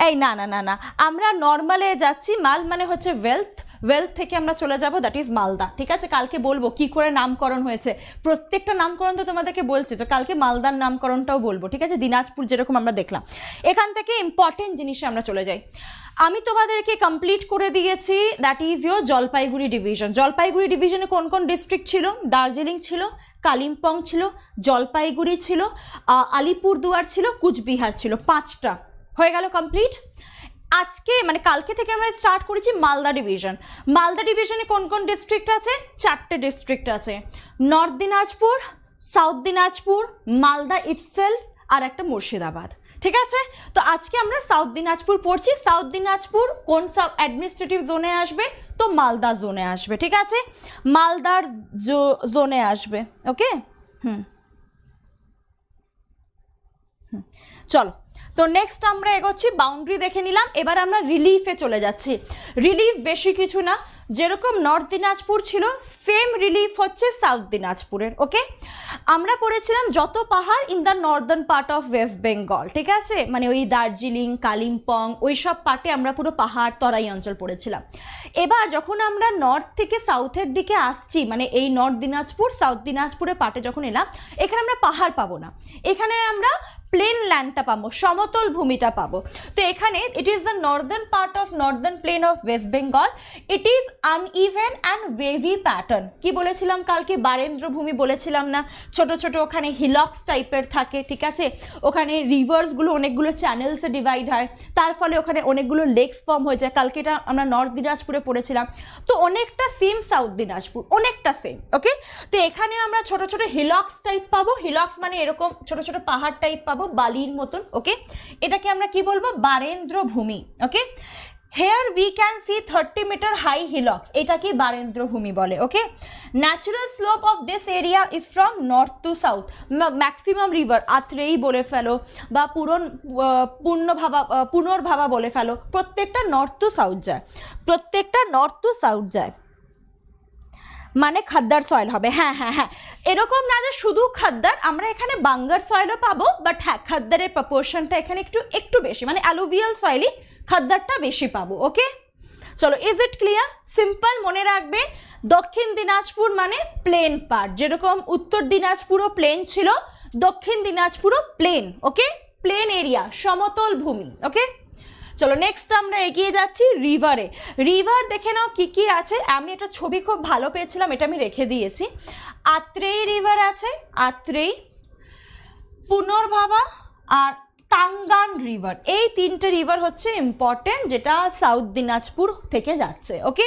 এই না না না না, আমরা নর্মালে যাচ্ছি, মাল মানে হচ্ছে ওয়েলথ ওয়েলথ থেকে আমরা চলে যাব দ্যাট ইজ মালদা। ঠিক আছে? কালকে বলব কি করে নামকরণ হয়েছে। প্রত্যেকটা নামকরণ তো তোমাদেরকে বলছি, তো কালকে মালদার নামকরণটাও বলব, ঠিক আছে? দিনাজপুর যেরকম আমরা দেখলাম। এখান থেকে ইম্পর্টেন্ট জিনিসে আমরা চলে যাই। আমি তোমাদেরকে কমপ্লিট করে দিয়েছি that is your Jalpaiguri division Jalpaiguri ডিভিশনে কোন কোন ডিস্ট্রিক্ট ছিল? দার্জিলিং ছিল, কালিম্পং ছিল, জলপাইগুড়ি ছিল আলিপুরদুয়ার ছিল, কুচবিহার ছিল, পাঁচটা। হয়ে গেল কমপ্লিট আজকে মানে কালকে থেকে আমরা স্টার্ট করেছি মালদা ডিভিশন মালদা ডিভিশনে কোন কোন ডিস্ট্রিক্ট আছে? চারটে ডিস্ট্রিক্ট আছে। North Dinajpur South Dinajpur Malda itself আর একটা মুর্শিদাবাদ। ঠিক আছে? তো আজকে আমরা সাউথ দিনাজপুর পড়ছি। সাউথ দিনাজপুর কোন সাব অ্যাডমিনিস্ট্রেটিভ জোনে আসবে? তো মালদা জোনে আসবে। ঠিক আছে? মালদার জোনে আসবে। ওকে হুম। হুম। চলো। তো নেক্সট আমরা এগোচ্ছি বাউন্ডারি দেখে নিলাম, এবার আমরা রিলিফে চলে যাচ্ছি। রিলিফ বেশি কিছু না, যেরকম নর্থ দিনাজপুর ছিল সেম রিলিফ হচ্ছে সাউথ দিনাজপুরের ওকে আমরা পড়েছিলাম যত পাহাড় in the northern part of West Bengal ঠিক আছে? মানে ওই দার্জিলিং, কালিম্পং, ওই সব পার্টে আমরা পুরো পাহাড় তরাই অঞ্চল পড়েছিলাম। এবার যখন আমরা নর্থ থেকে সাউথের দিকে আসছি মানে এই নর্থ দিনাজপুর সাউথ দিনাজপুরের পার্টে যখন এলাম, এখানে আমরা পাহাড় পাবো না। এখানে আমরা প্লেন ল্যান্ডটা পাবো, সমতল ভূমিটা পাবো। তো এখানে it is the northern part of northern plain of West Bengal it is uneven and wavy pattern কি বলেছিলাম কালকে? বারেন্দ্র ভূমি বলেছিলাম না। ছোট ছোট ওখানে হিলক্স টাইপের থাকে, ঠিক আছে? ওখানে রিভার্সগুলো অনেকগুলো চ্যানেলসে ডিভাইড হয়। তার ফলে ওখানে অনেকগুলো লেকস ফর্ম হয়ে যায়। কালকে এটা আমরা নর্থ দিনাজপুরে পড়েছিলাম। তো অনেকটা সেম সাউথ দিনাজপুর, অনেকটা সেম ওকে তো এখানে আমরা ছোট ছোট হিলক্স টাইপ পাবো। হিলক্স মানে এরকম ছোট ছোট পাহাড় টাইপ পাবো, বালির মতন ওকে এটাকে আমরা কি বলব? Barendra Bhumi okay here we can see thirty metre high hillocks এটাকে বারেন্দ্র ভূমি বলে okay natural slope of this area is from north to south maximum river Atrai বলে ফেলো, বা পুরন পূর্ণভাবা পুনর্ভাবা বলে ফেলো, প্রত্যেকটা নর্থ টু সাউথ যায়। প্রত্যেকটা নর্থ টু সাউথ যায়। মানে খাদ্দার সয়েল হবে। হ্যাঁ হ্যাঁ হ্যাঁ। এরকম না যে শুধু খাদ্দার, আমরা এখানে বাঙ্গার সয়েলও পাবো বাট হ্যাঁ খাদ্দারের প্রপোর্শনটা এখানে একটু একটু বেশি। মানে অ্যালুভিয়াল সয়েলই খাদ্দারটা বেশি পাবো ওকে চলো ইজ ইট ক্লিয়ার সিম্পল মনে রাখবে। দক্ষিণ দিনাজপুর মানে প্লেন পার্ট যেরকম উত্তর দিনাজপুরও প্লেন ছিল, দক্ষিণ দিনাজপুরও প্লেন ওকে প্লেন এরিয়া সমতল ভূমি ওকে চলো নেক্সট আমরা এগিয়ে যাচ্ছি রিভারে রিভার দেখে নাও কি কি আছে। আমি একটা ছবি খুব ভালো পেয়েছিলাম, এটা আমি রেখে দিয়েছি। আত্রেই রিভার আছে আত্রেই পুনর্ভাবা আর তাঙ্গান রিভার এই তিনটে রিভার হচ্ছে ইম্পর্টেন্ট যেটা সাউথ দিনাজপুর থেকে যাচ্ছে ওকে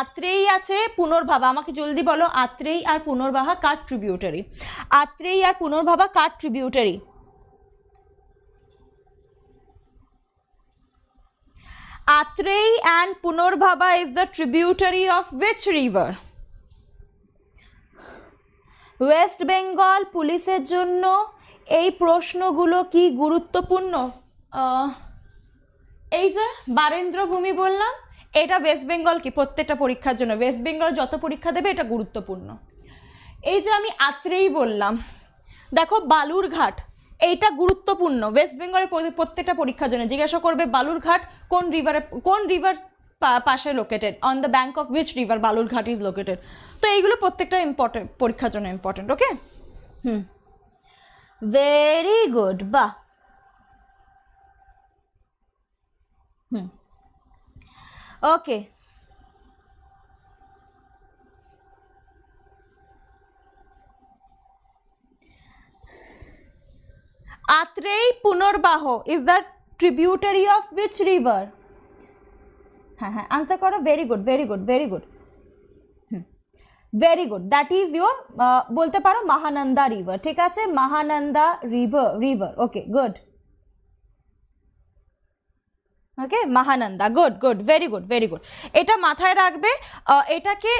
আত্রেই আছে, পুনর্ভাবা। আমাকে জলদি বলো আত্রেই আর পুনর্বাহা কার ট্রিবিউটারি আত্রেই আর পুনর্ভাবা কার tributary Atrey and Punarbhaba is the tributary of which river? West Bengal পুলিশের জন্য এই প্রশ্নগুলো কি গুরুত্বপূর্ণ? এই যে বারেন্দ্র ভূমি বললাম, এটা ওয়েস্ট বেঙ্গল কি? প্রত্যেকটা পরীক্ষার জন্য। ওয়েস্ট বেঙ্গল যত পরীক্ষা দেবে, এটা গুরুত্বপূর্ণ। এই যে আমি আত্রেই বললাম, দেখো বালুরঘাট এইটা গুরুত্বপূর্ণ। ওয়েস্ট বেঙ্গলের প্রত্যেকটা পরীক্ষার জন্য। জিজ্ঞাসা করবে, বালুরঘাট কোন রিভারে কোন রিভার পাশে located on the bank of which river Balurghat is located তো এইগুলো প্রত্যেকটা ইম্পর্টেন্ট পরীক্ষার জন্য important okay hmm. Very good বাহ। হুম। Okay Atrai Punarbhaba is the tributary of which river হ্যাঁ হ্যাঁ আনসার করো very good very good very good very good that is your বলতে পারো মহানন্দা রিভার ঠিক আছে? Mahananda river river okay good okay Mahananda good good very good very good এটা মাথায় রাখবে এটাকে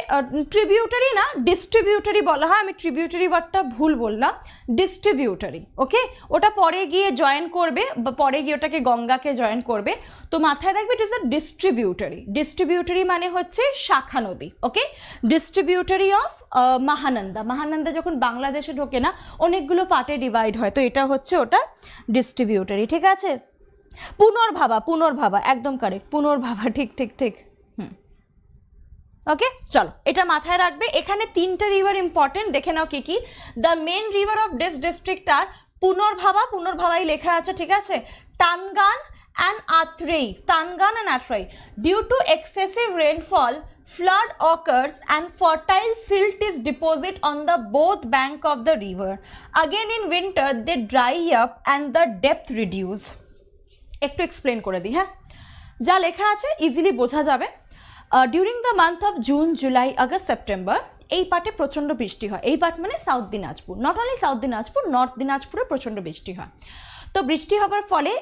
ট্রিবিউটারি না ডিস্ট্রিবিউটারি বলা হয়। আমি ট্রিবিউটারি ওয়ার্ডটা ভুল বললাম। ডিস্ট্রিবিউটারি ওকে ওটা পরে গিয়ে জয়েন করবে, বা পরে গিয়ে ওটাকে গঙ্গাকে জয়েন করবে। তো মাথায় রাখবে it is a distributary distributary মানে হচ্ছে শাখা নদী okay distributary of Mahananda Mahananda যখন বাংলাদেশে ঢোকে না, অনেকগুলো পার্টে ডিভাইড হয়। তো এটা হচ্ছে ওটা ডিস্ট্রিবিউটারি ঠিক আছে? পুনর্ভাবা পুনর্ভাবা, একদম কারেক্ট পুনর্ভাবা, ঠিক ঠিক ঠিক। হুম। ওকে চলো, এটা মাথায় রাখবে। এখানে তিনটে রিভার ইম্পর্টেন্ট দেখে নাও কি কি। The main river of this district আর পুনর্ভাবা, পুনর্ভাবাই লেখা আছে, ঠিক আছে? Tangon and Atrai Tangon and Atrai due to excessive rainfall flood occurs and fertile silt is deposited on the both bank of the river again in winter, they dry up and the depth reduce একটু explain করে দিই হ্যাঁ? যা লেখা আছে easily বোঝা যাবে। During the month of June July August September এই পার্টে প্রচণ্ড বৃষ্টি হয়। এই পার্ট মানে South Dinajpur not only South Dinajpur north দিনাজপুরে প্রচণ্ড বৃষ্টি হয়। তো বৃষ্টি হবার ফলে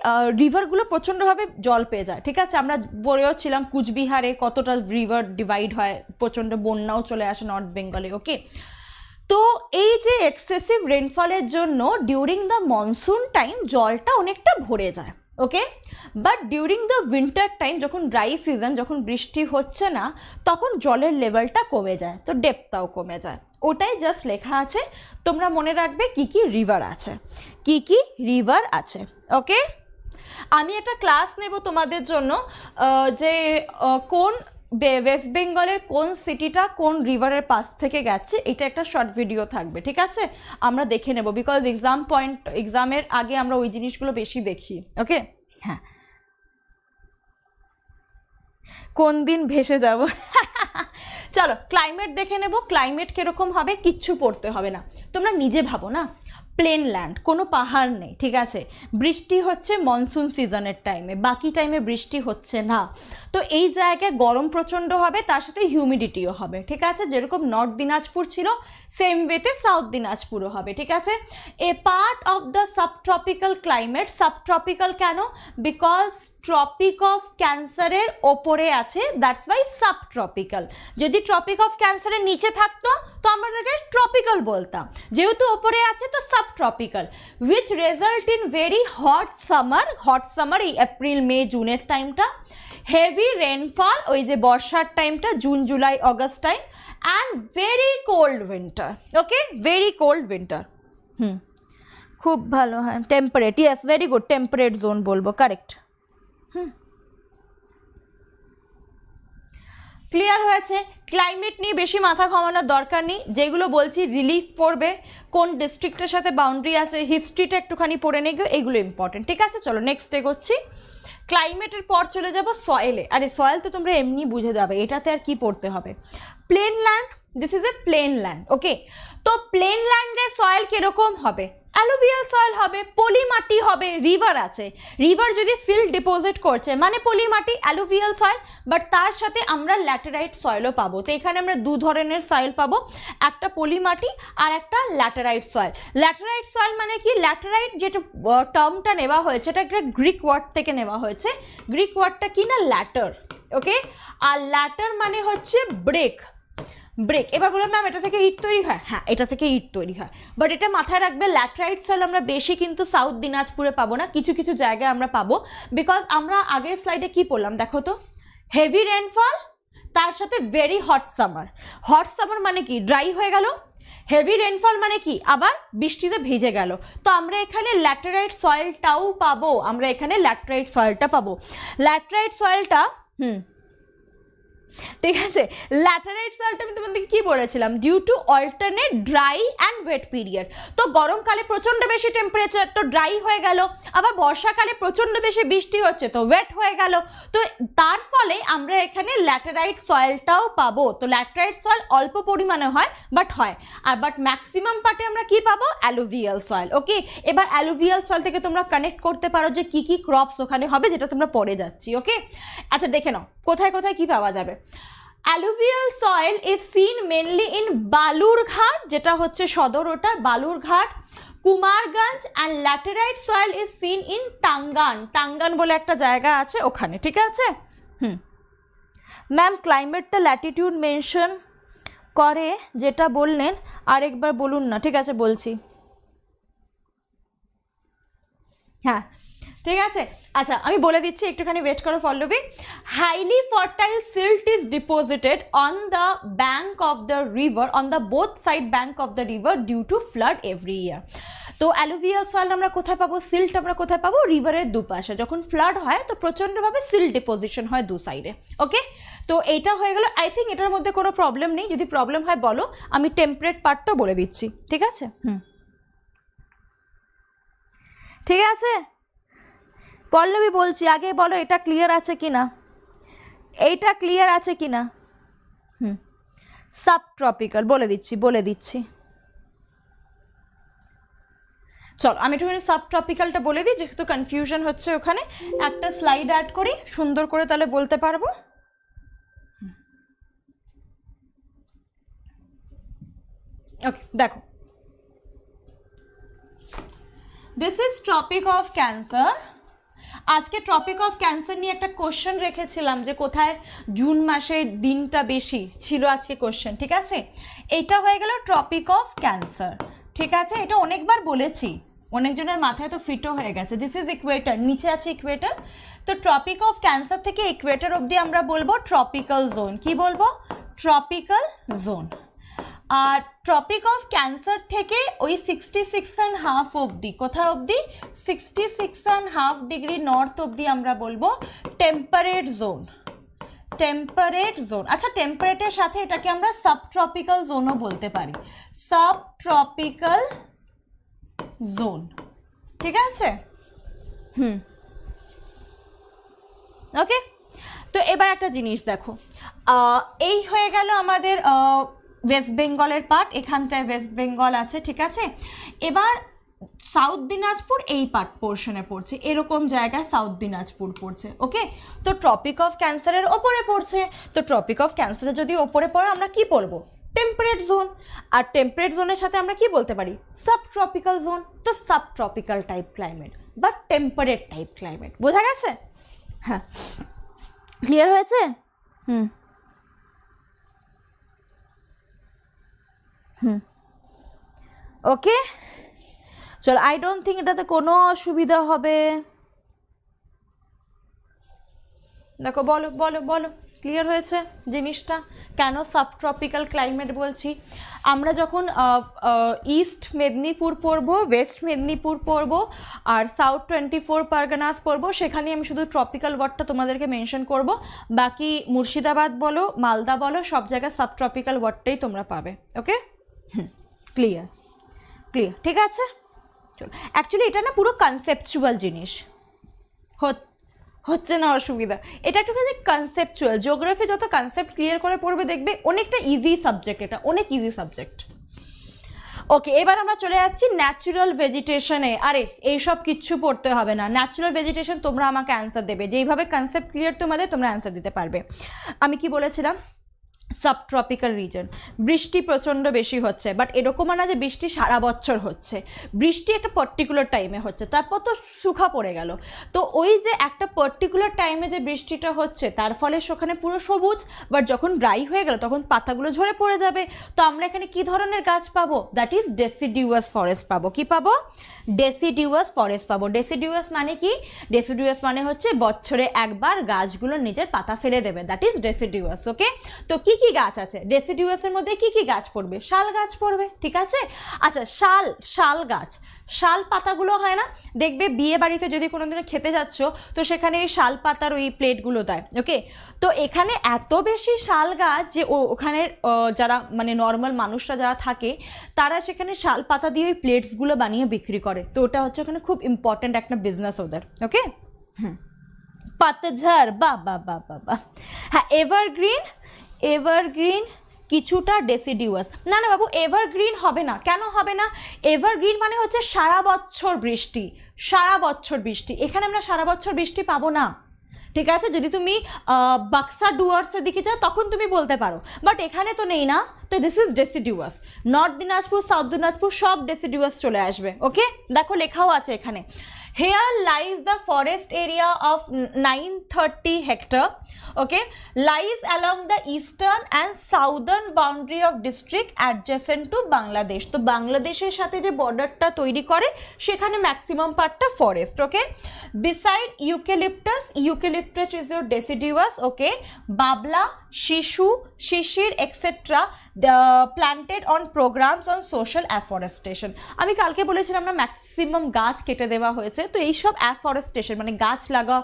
রিভারগুলো প্রচণ্ডভাবে জল পেয়ে যায়, ঠিক আছে? আমরা বলেও ছিলাম কুচবিহারে, কতটা রিভার ডিভাইড হয়, প্রচণ্ড বন্যাও চলে আসে নর্থ বেঙ্গলে ওকে তো এই যে এক্সেসিভ রেনফলের জন্য ডিউরিং দ্য মনসুন টাইম জলটা অনেকটা ভরে যায়। Okay but during the winter time যখন ড্রাই সিজন যখন বৃষ্টি হচ্ছে না, তখন জলের লেভেলটা কমে যায়, তো ডেপটাও কমে যায়। ওটাই জাস্ট লেখা আছে। তোমরা মনে রাখবে কি কি রিভার আছে। কি কি রিভার আছে। ওকে আমি একটা ক্লাস নেব তোমাদের জন্য যে কোন ওয়েস্ট বেঙ্গলের কোন সিটিটা কোন রিভারের পাশ থেকে গেছে, এটা একটা শর্ট ভিডিও থাকবে, ঠিক আছে? আমরা দেখে নেব বিকজ এক্সাম পয়েন্ট এক্সামের আগে আমরা ওই জিনিসগুলো বেশি দেখি ওকে হ্যাঁ। কোন দিন ভেসে যাব? <laughs> চলো ক্লাইমেট দেখে নেব ক্লাইমেট কীরকম হবে, কিচ্ছু পড়তে হবে না। তোমরা নিজে ভাবো না। প্লেন ল্যান্ড কোনো পাহাড় নেই, ঠিক আছে? বৃষ্টি হচ্ছে মনসুন সিজনের টাইমে বাকি টাইমে বৃষ্টি হচ্ছে না। তো এই জায়গায় গরম প্রচণ্ড হবে, তার সাথে হিউমিডিটিও হবে, ঠিক আছে? যেরকম নর্থ দিনাজপুর ছিল সেম ওয়েতে সাউথ দিনাজপুরও হবে, ঠিক আছে? A part of the subtropical climate subtropical কেন? বিকজ ট্রপিক অফ ক্যান্সারের ওপরে আছে দ্যাটস ওয়াই সাবট্রপিক্যাল যদি ট্রপিক অফ ক্যান্সারের নিচে থাকতো, তো আমরা ট্রপিক্যাল বলতাম। যেহেতু ওপরে আছে, তো subtropical which result in very hot summer hot summer এই এপ্রিল মে জুনের টাইমটা হেভি রেনফল ওই যে বর্ষার টাইমটা June July August time and very cold winter okay very cold winter hmm খুব ভালো হ্যাঁ। Temperate yes very good temperate zone বলব কারেক্ট ক্লিয়ার হয়েছে ক্লাইমেট নিয়ে বেশি মাথা ঘামানোর দরকার নেই, যেগুলো বলছি রিলিফ পড়বে কোন ডিস্ট্রিক্টের সাথে বাউন্ডারি আছে হিস্ট্রিটা একটুখানি পড়ে নেই এইগুলো ইম্পর্টেন্ট ঠিক আছে? চলো নেক্সট এগোচ্ছি। ক্লাইমেটের পর চলে যাব সয়েলে আরে সয়েল তো তোমরা এমনি বুঝে যাবে, এটাতে আর কি পড়তে হবে? Plain land this is a plain land okay তো প্লেন ল্যান্ডের সয়েল কীরকম হবে? অ্যালুভিয়াল সয়েল হবে পলি মাটি হবে, রিভার আছে। রিভার যদি সিল্ট ডিপোজিট করছে মানে পলি মাটি অ্যালুভিয়াল সয়েল, বাট তার সাথে আমরা ল্যাটেরাইট সয়েলও পাবো। তো এখানে আমরা দু ধরনের সয়েল পাবো, একটা পলি মাটি আর একটা ল্যাটেরাইট সয়েল। ল্যাটেরাইট সয়েল মানে কি? ল্যাটেরাইট যেটা টার্মটা নেওয়া হয়েছে, এটা একটা গ্রিক ওয়ার্ড থেকে নেওয়া হয়েছে। গ্রিক ওয়ার্ডটা কি না? ল্যাটার ওকে আর ল্যাটার মানে হচ্ছে ব্রেক। ব্রেক এবার বললাম ম্যাম এটা থেকে ইট তৈরি হয়? হ্যাঁ এটা থেকে ইট তৈরি হয়। বাট এটা মাথায় রাখবে, ল্যাটরাইট সয়েল আমরা বেশি কিন্তু সাউথ দিনাজপুরে পাবো না, কিছু কিছু জায়গায় আমরা পাবো। বিকজ আমরা আগের স্লাইডে কি পড়লাম, দেখো তো? হেভি রেনফল তার সাথে very hot summer hot summer মানে কি? ড্রাই হয়ে গেল। হেভি রেনফল মানে কি? আবার বৃষ্টিতে ভিজে গেল। তো আমরা এখানে ল্যাটেরাইট সয়েলটাও পাবো। আমরা এখানে ল্যাটেরাইট সয়েলটা পাবো। ল্যাটেরাইট সয়েলটা হুম ঠিক আছে? ল্যাটারাইট সয়েলটা আমি তোমাদেরকে কি বলেছিলাম? Due to alternate dry and wet period তো গরমকালে প্রচণ্ড বেশি টেম্পারেচার তো ড্রাই হয়ে গেল। আবার বর্ষাকালে প্রচণ্ড বেশি বৃষ্টি হচ্ছে, তো ওয়েট হয়ে গেল। তো তার ফলে আমরা এখানে ল্যাটারাইট সয়েলটাও পাবো। তো ল্যাটারাইট সয়েল অল্প পরিমাণে হয় বাট হয়। আর বাট ম্যাক্সিমাম পার্টে আমরা কি পাবো? অ্যালুভিয়াল সয়েল ওকে এবার অ্যালুভিয়াল সয়েল থেকে তোমরা কানেক্ট করতে পারো যে কি কি ক্রপস ওখানে হবে, যেটা তোমরা পরে যাচ্ছি ওকে আচ্ছা দেখে নাও। কোথায় কোথায় কি পাওয়া যাবে? Alluvial soil is seen mainly in Balurghat যেটা হচ্ছে সদর ওটার Balurghat Kumarganj and laterite soil is seen in Tangan Tangan বলে একটা জায়গা আছে ওখানে, ঠিক আছে? হুম। ম্যাম ক্লাইমেটটা ল্যাটিটিউড মেনশন করে, যেটা বললেন, আরেকবার বলুন না, ঠিক আছে, বলছি। হ্যাঁ। ঠিক আছে? আচ্ছা আমি বলে দিচ্ছি, একটুখানি ওয়েট করো Pallabi highly fertile silt is deposited on the bank of the river on the both side bank of the river due to flood every year তো অ্যালুভিয়াল সয়েল আমরা কোথায় পাবো? সিল্ট আমরা কোথায় পাবো? রিভারের দুপাশে। যখন ফ্লাড হয়, তো প্রচণ্ডভাবে সিল্ট ডিপোজিশন হয় দু সাইডে ওকে তো এটা হয়ে গেল। আই থিঙ্ক এটার মধ্যে কোনো প্রবলেম নেই। যদি প্রবলেম হয়, বলো। আমি টেম্পারেট পার্টটা বলে দিচ্ছি। ঠিক আছে? হুম। ঠিক আছে? পল্লবী বলছি, আগে বলো এটা ক্লিয়ার আছে কি না এইটা ক্লিয়ার আছে কি না হুম। সাব ট্রপিক্যাল বলে দিচ্ছি বলে দিচ্ছি। চলো, আমি একটুখানি সাব ট্রপিক্যালটা বলে দিই, যেহেতু কনফিউশন হচ্ছে ওখানে। একটা স্লাইড অ্যাড করি, সুন্দর করে তাহলে বলতে পারব। ওকে দেখো। This is topic of Cancer আজকে টপিক অফ ক্যান্সার নিয়ে একটা কোশ্চেন রেখেছিলাম যে কোথায় জুন মাসের দিনটা বেশি ছিল আজকে কোশ্চেন ঠিক আছে? এটা হয়ে গেল টপিক অফ ক্যান্সার ঠিক আছে? এটা অনেকবার বলেছি, অনেকজনের মাথায় তো ফিটও হয়ে গেছে। দিস ইজ ইকুয়েটার নিচে আছে ইকুয়েটার তো ট্রপিক অফ ক্যান্সার থেকে ইকুয়েটার অবধি আমরা বলব ট্রপিক্যাল জোন কি বলব? ট্রপিক্যাল জোন আর ট্রপিক অফ ক্যান্সার থেকে ওই সিক্সটি সিক্স অ্যান্ড হাফ অবধি, কোথায় অবধি? Sixty six and half degree north অবধি আমরা বলব টেম্পারেট জোন টেম্পারেট জোন আচ্ছা টেম্পারেটের সাথে এটাকে আমরা সাবট্রপিক্যাল জোনও বলতে পারি। সাবট্রপিক্যাল জোন ঠিক আছে? হুম। ওকে তো এবার একটা জিনিস দেখো। এই হয়ে গেল আমাদের ওয়েস্ট বেঙ্গলের পার্ট এখানটায় ওয়েস্ট বেঙ্গল আছে, ঠিক আছে? এবার সাউথ দিনাজপুর এই পার্ট পোর্শনে পড়ছে, এরকম জায়গায় সাউথ দিনাজপুর পড়ছে ওকে তো ট্রপিক অফ ক্যান্সারের ওপরে পড়ছে, তো ট্রপিক অফ ক্যান্সারের যদি ওপরে পড়ে, আমরা কি বলব? টেম্পারেট জোন আর টেম্পারেট জোনের সাথে আমরা কি বলতে পারি? সাব ট্রপিক্যাল জোন তো সাব ট্রপিক্যাল টাইপ ক্লাইমেট বা টেম্পারেট টাইপ ক্লাইমেট বোঝা গেছে? হ্যাঁ ক্লিয়ার হয়েছে? হুম। হুম। ওকে চল আই ডোন্ট থিঙ্ক এটাতে কোনো অসুবিধা হবে। দেখো, বলো বলো বলো। ক্লিয়ার হয়েছে জিনিসটা? কেন সাবট্রপিক্যাল ক্লাইমেট বলছি? আমরা যখন ইস্ট মেদিনীপুর পড়ব ওয়েস্ট মেদিনীপুর পড়ব, আর সাউথ টোয়েন্টি ফোর পারগানাস পড়ব সেখানে আমি শুধু ট্রপিক্যাল ওয়ার্ডটা তোমাদেরকে মেনশন করব। বাকি মুর্শিদাবাদ বলো, মালদা বলো, সব জায়গায় সাবট্রপিক্যাল ওয়ার্ডটাই তোমরা পাবে ওকে ক্লিয়ার ক্লিয়ার ঠিক আছে? চলো। অ্যাকচুয়ালি এটা না পুরো কনসেপচুয়াল জিনিস। হচ্ছে না অসুবিধা। এটা একটুখানি কনসেপচুয়াল জিওগ্রাফি যত কনসেপ্ট ক্লিয়ার করে পড়বে, দেখবে অনেকটা ইজি সাবজেক্ট এটা। অনেক ইজি সাবজেক্ট ওকে এবার আমরা চলে যাচ্ছি ন্যাচুরাল ভেজিটেশনে আরে, এইসব কিচ্ছু পড়তে হবে না। ন্যাচুরাল ভেজিটেশন তোমরা আমাকে অ্যান্সার দেবে। যেইভাবে কনসেপ্ট ক্লিয়ার তোমাদের, তোমরা অ্যান্সার দিতে পারবে। আমি কি বলেছিলাম? সাবট্রপিক্যাল রিজন বৃষ্টি প্রচণ্ড বেশি হচ্ছে বাট এরকমও না যে বৃষ্টি সারা বছর হচ্ছে। বৃষ্টি একটা পার্টিকুলার টাইমে হচ্ছে, তারপর তো শুখা পড়ে গেল। তো ওই যে একটা পার্টিকুলার টাইমে যে বৃষ্টিটা হচ্ছে, তার ফলে সেখানে পুরো সবুজ বাট যখন ড্রাই হয়ে গেল, তখন পাতাগুলো ঝরে পড়ে যাবে। তো আমরা এখানে কি ধরনের গাছ পাবো? দ্যাট ইজ ডেসিডিউয়াস ফরেস্ট পাবো। কি পাবো? ডেসিডিউয়াস ফরেস্ট পাবো। ডেসিডিউয়াস মানে কি? ডেসিডিউয়াস মানে হচ্ছে বছরে একবার গাছগুলো নিজের পাতা ফেলে দেবে। দ্যাট ইজ ডেসিডিউয়াস ওকে তো কি কি গাছ আছে? ডেসিডিউয়াসের মধ্যে কি কি গাছ পড়বে? শাল গাছ পড়বে, ঠিক আছে? আচ্ছা শাল শাল গাছ। শাল পাতাগুলো হয় না? দেখবে বিয়ে বাড়িতে যদি কোনো দিনে খেতে যাচ্ছ, তো সেখানে ওই শাল পাতার ওই প্লেটগুলো দেয় ওকে তো এখানে এত বেশি শাল গাছ যে ও ওখানের যারা মানে নর্মাল মানুষরা যারা থাকে, তারা সেখানে শাল পাতা দিয়ে ওই প্লেটসগুলো বানিয়ে বিক্রি করে। তো ওটা হচ্ছে ওখানে খুব ইম্পর্ট্যান্ট একটা বিজনেস ওদের ওকে পাতঝাড় বাহ বা বা বা বাহ। হ্যাঁ এভারগ্রিন এভারগ্রিন কিছুটা ডেসিডিউয়াস না না বাবু, এভারগ্রিন হবে না। কেন হবে না? এভারগ্রিন মানে হচ্ছে সারা বছর বৃষ্টি। সারা বছর বৃষ্টি। এখানে আমরা সারা বছর বৃষ্টি পাবো না। ঠিক আছে? যদি তুমি বাক্সা ডুয়ার্সের দিকে যাও, তখন তুমি বলতে পারো। বাট এখানে তো নেই না। তো this is deciduous North Dinajpur South Dinajpur সব ডেসিডিউয়াস চলে আসবে। ওকে দেখো, লেখাও আছে এখানে। Here lies the forest area of nine thirty hectare okay lies along the eastern and southern boundary of district adjacent to Bangladesh তো বাংলাদেশের সাথে যে বর্ডারটা তৈরি করে, সেখানে ম্যাক্সিমাম পার্টটা forest okay beside eucalyptus eucalyptus is your deciduous okay বাবলা শিশু, শিশির etcetera planted on programmes on social afforestation আমি কালকে বলেছিলাম না ম্যাক্সিমাম গাছ কেটে দেওয়া হয়েছে। তো এইসব অ্যাফরেস্টেশন মানে গাছ লাগা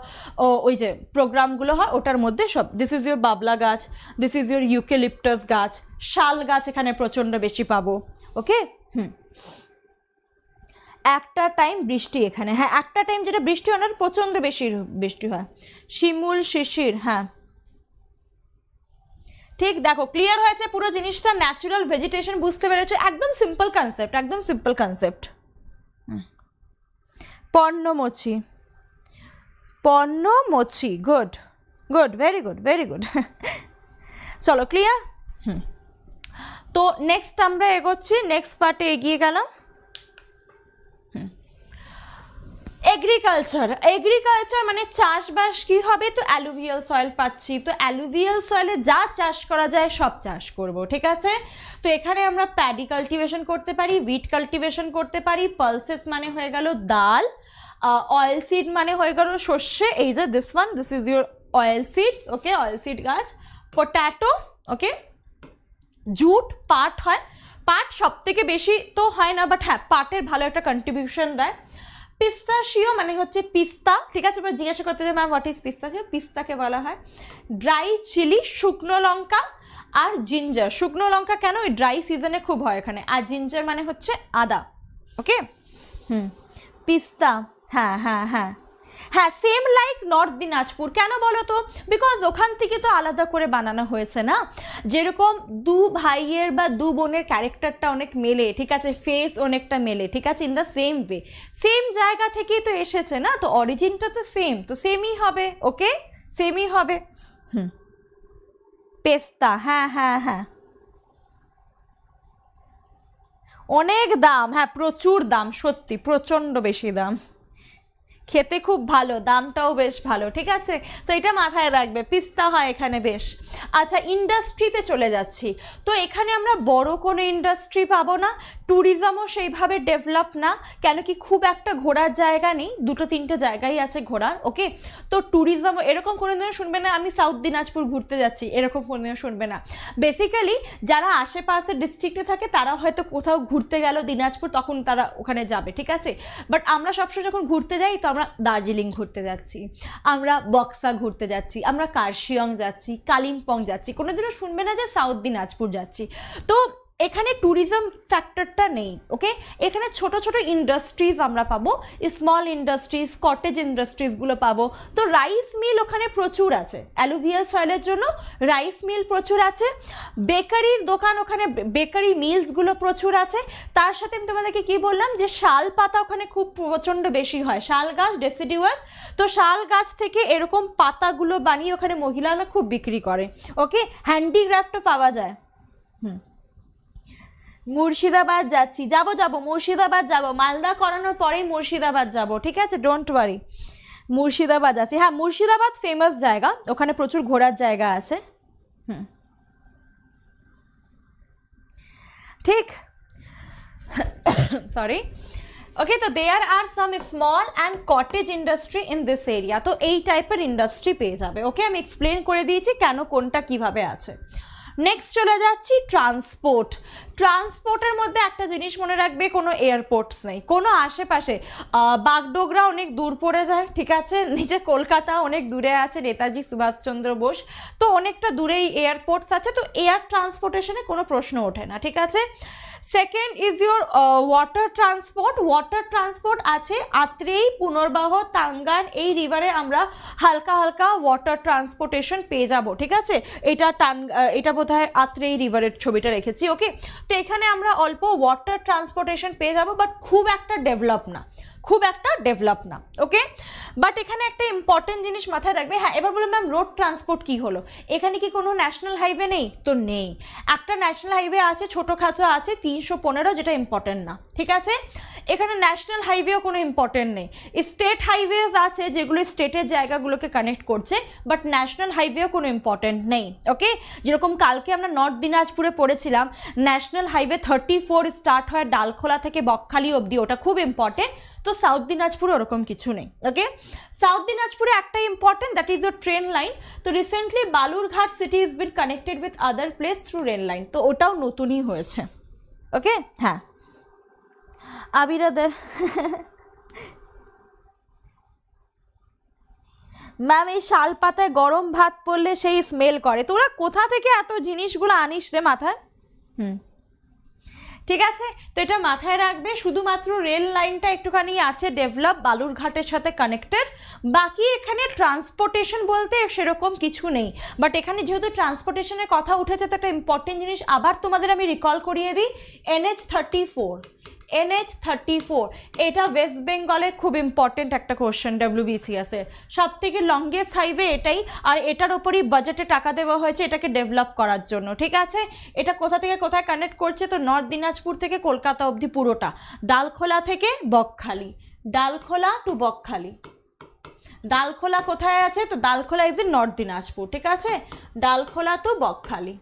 ওই যে প্রোগ্রামগুলো হয়, ওটার মধ্যে সব দিস ইজ ইউর বাবলা গাছ দিস ইজ ইউর ইউকেলিপটাস গাছ, শাল গাছ এখানে প্রচণ্ড বেশি পাবো ওকে হুম। একটা টাইম বৃষ্টি এখানে হ্যাঁ একটা টাইম যেটা বৃষ্টি হয় না, প্রচণ্ড বেশি বৃষ্টি হয়। শিমুল, শিশির হ্যাঁ। ঠিক দেখো ক্লিয়ার হয়েছে পুরো জিনিসটা ন্যাচুরাল ভেজিটেশন বুঝতে পেরেছে একদম সিম্পল কনসেপ্ট একদম সিম্পল কনসেপ্ট পর্ণমোচি পর্ণমোচি good good very good very good চলো ক্লিয়ার হুম। তো নেক্সট আমরা এগোচ্ছি নেক্সট পার্টে এগিয়ে গেলাম। এগ্রিকালচার এগ্রিকালচার মানে চাষবাস কি হবে? তো অ্যালুভিয়াল সয়েল পাচ্ছি। তো অ্যালুভিয়াল সয়েলে যা চাষ করা যায়, সব চাষ করব, ঠিক আছে? তো এখানে আমরা প্যাডি কাল্টিভেশন করতে পারি উইট কাল্টিভেশন করতে পারি। পালসেস মানে হয়ে গেল ডাল। অয়েল সিড মানে হয়ে গেল শস্যে এই যে this one this is your oil seeds okay oil seed গাছ। পটাটো ওকে জুট পাট হয়। পাট সব থেকে বেশি তো হয় না বাট হ্যাঁ পাটের ভালো একটা কন্ট্রিবিউশন দেয়। পিস্তাশিও মানে হচ্ছে পিস্তা, ঠিক আছে? এবার জিজ্ঞাসা করতে যে ম্যাম হোয়াট ইজ পিস্তাশিও পিস্তাকে বলা হয় ড্রাই চিলি শুকনো লঙ্কা আর জিঞ্জার শুকনো লঙ্কা কেন ওই ড্রাই সিজনে খুব হয় এখানে? আর জিঞ্জার মানে হচ্ছে আদা ওকে হুম। পিস্তা হ্যাঁ হ্যাঁ হ্যাঁ। হ্যাঁ সেম লাইক নর্থ দিনাজপুর কেন বলো তো? বিকজ ওখান থেকে তো আলাদা করে বানানো হয়েছে না? যেরকম দু ভাইয়ের বা দু বোনের ক্যারেক্টারটা অনেক মেলে, ঠিক আছে? ফেস অনেকটা মেলে, ঠিক আছে? In the same way same জায়গা থেকেই তো এসেছে না? তো অরিজিনটা তো সেম তো সেমই হবে ওকে সেমই হবে। হুম। পেস্তা হ্যাঁ হ্যাঁ হ্যাঁ। অনেক দাম হ্যাঁ প্রচুর দাম, সত্যি, প্রচণ্ড বেশি দাম। খেতে খুব ভালো, দামটাও বেশ ভালো, ঠিক আছে? তো এটা মাথায় রাখবে, পিস্তা হয় এখানে বেশ। আচ্ছা ইন্ডাস্ট্রিতে চলে যাচ্ছি। তো এখানে আমরা বড় কোনো ইন্ডাস্ট্রি পাবো না, ট্যুরিজমও সেইভাবে ডেভেলপ না, কেন কি খুব একটা ঘোরার জায়গা নেই, দুটো তিনটে জায়গাই আছে ঘোরার, ওকে? তো ট্যুরিজম এরকম কোনোদিনও শুনবে না, আমি সাউথ দিনাজপুর ঘুরতে যাচ্ছি, এরকম কোনোদিনও শুনবে না। বেসিক্যালি, যারা আশেপাশের ডিস্ট্রিক্টে থাকে, তারা হয়তো কোথাও ঘুরতে গেল দিনাজপুর, তখন তারা ওখানে যাবে, ঠিক আছে? বাট আমরা সবসময় যখন ঘুরতে যাই, তো আমরা দার্জিলিং ঘুরতে যাচ্ছি, আমরা বক্সা ঘুরতে যাচ্ছি, আমরা কার্শিয়ং যাচ্ছি, কালিম্পং যাচ্ছি। কোনোদিনও শুনবে না যে সাউথ দিনাজপুর যাচ্ছি। তো এখানে ট্যুরিজম ফ্যাক্টরটা নেই ওকে এখানে ছোট ছোট ইন্ডাস্ট্রিজ আমরা পাবো স্মল ইন্ডাস্ট্রিজ কটেজ ইন্ডাস্ট্রিজগুলো পাবো। তো রাইস মিল ওখানে প্রচুর আছে অ্যালুভিয়াল সয়েলের জন্য রাইস মিল প্রচুর আছে। বেকারির দোকান ওখানে বেকারি মিলসগুলো প্রচুর আছে। তার সাথে আমি তোমাদেরকে কি বললাম যে শাল পাতা ওখানে খুব প্রচণ্ড বেশি হয়, শাল গাছ ডেসিডিউয়াস তো শাল গাছ থেকে এরকম পাতাগুলো বানিয়ে ওখানে মহিলারা খুব বিক্রি করে ওকে হ্যান্ডিক্রাফটও পাওয়া যায়। হুম। মুর্শিদাবাদ যাচ্ছি। যাব যাব, মুর্শিদাবাদ যাব। মালদা করানোর পরেই মুর্শিদাবাদ যাব, ঠিক আছে? ডোন্ট ওয়ারি মুর্শিদাবাদ আছে হ্যাঁ মুর্শিদাবাদ ফেমাস জায়গা। ওখানে প্রচুর ঘোরার জায়গা আছে। হুম। ঠিক। সরি ওকে তো there are some small and cottage industry in this area তো এই টাইপের ইন্ডাস্ট্রি পেয়ে যাবে। ওকে আমি এক্সপ্লেন করে দিয়েছি কেন কোনটা কীভাবে আছে। নেক্সট চলে যাচ্ছি ট্রান্সপোর্ট ট্রান্সপোর্টের মধ্যে একটা জিনিস মনে রাখবে, কোনো এয়ারপোর্টস নেই। কোনো আশেপাশে বাগডোগরা অনেক দূর পড়ে যায়, ঠিক আছে? নিচে কলকাতা অনেক দূরে আছে, নেতাজি সুভাষচন্দ্র বোস। তো অনেকটা দূরেই এয়ারপোর্টস আছে, তো এয়ার ট্রান্সপোর্টেশনে কোনো প্রশ্ন ওঠে না, ঠিক আছে? Second is your water transport water transport আছে আত্রেই পুনর্বাহ, তাঙ্গান, এই রিভারে আমরা হালকা হালকা ওয়াটার ট্রান্সপোর্টেশন পেয়ে যাব, ঠিক আছে? এটা টান এটা বোধ হয় আত্রেই রিভারের ছবিটা রেখেছি ওকে তো এখানে আমরা অল্প ওয়াটার ট্রান্সপোর্টেশন পেয়ে যাব বাট খুব একটা ডেভেলপ না। খুব একটা ডেভেলপ না ওকে বাট এখানে একটা ইম্পর্টেন্ট জিনিস মাথায় রাখবে। হ্যাঁ এবার বলো ম্যাম রোড ট্রান্সপোর্ট কি হলো? এখানে কি কোনো ন্যাশনাল হাইওয়ে নেই? তো নেই। একটা ন্যাশনাল হাইওয়ে আছে, ছোটোখাটো আছে, তিনশো পনেরো, যেটা ইম্পর্টেন্ট না, ঠিক আছে? এখানে ন্যাশনাল হাইওয়েও কোনো ইম্পর্টেন্ট নেই। স্টেট হাইওয়েজ আছে, যেগুলো স্টেটের জায়গাগুলোকে কানেক্ট করছে বাট ন্যাশনাল হাইওয়েও কোনো ইম্পর্টেন্ট নেই ওকে যেরকম কালকে আমরা নর্থ দিনাজপুরে পড়েছিলাম national highway thirty four start হয় ডালখোলা থেকে বকখালি অবধি, ওটা খুব ইম্পর্টেন্ট তো সাউথ দিনাজপুরে ওরকম কিছু নেই ওকে সাউথ দিনাজপুরে একটা important that is your train line তো recently Balurghat city is been connected with other place through rail line তো ওটাও নতুনই হয়েছে ওকে হ্যাঁ। আবিরাদের ম্যাম এই শাল পাতায় গরম ভাত পড়লে সেই স্মেল করে। তোরা কোথা থেকে এত জিনিসগুলো আনিস রে মাথায়? হুম। ঠিক আছে? তো এটা মাথায় রাখবে, শুধুমাত্র রেল লাইনটা একটুখানি আছে ডেভেলপ, বালুরঘাটের সাথে কানেক্টেড বাকি এখানে ট্রান্সপোর্টেশন বলতে সেরকম কিছু নেই। বাট এখানে যেহেতু ট্রান্সপোর্টেশনের কথা উঠেছে, তো একটা ইম্পর্টেন্ট জিনিস আবার তোমাদের আমি রিকল করিয়ে দিই NH thirty four NH thirty four এটা ওয়েস্ট বেঙ্গলের খুব ইম্পর্টেন্ট একটা কোশ্চেন ডাব্লিউবিসিএস এর সব থেকে লংগেস্ট হাইওয়ে এটাই, আর এটার ওপরই বাজেটে টাকা দেওয়া হয়েছে এটাকে ডেভেলপ করার জন্য, ঠিক আছে? এটা কোথা থেকে কোথায় কানেক্ট করছে? তো নর্থ দিনাজপুর থেকে কলকাতা অবধি পুরোটা, ডালখোলা থেকে বকখালি, ডালখোলা টু বকখালি। ডালখোলা কোথায় আছে? তো Dalkhola is in North Dinajpur ঠিক আছে? ডালখোলা তো বকখালি।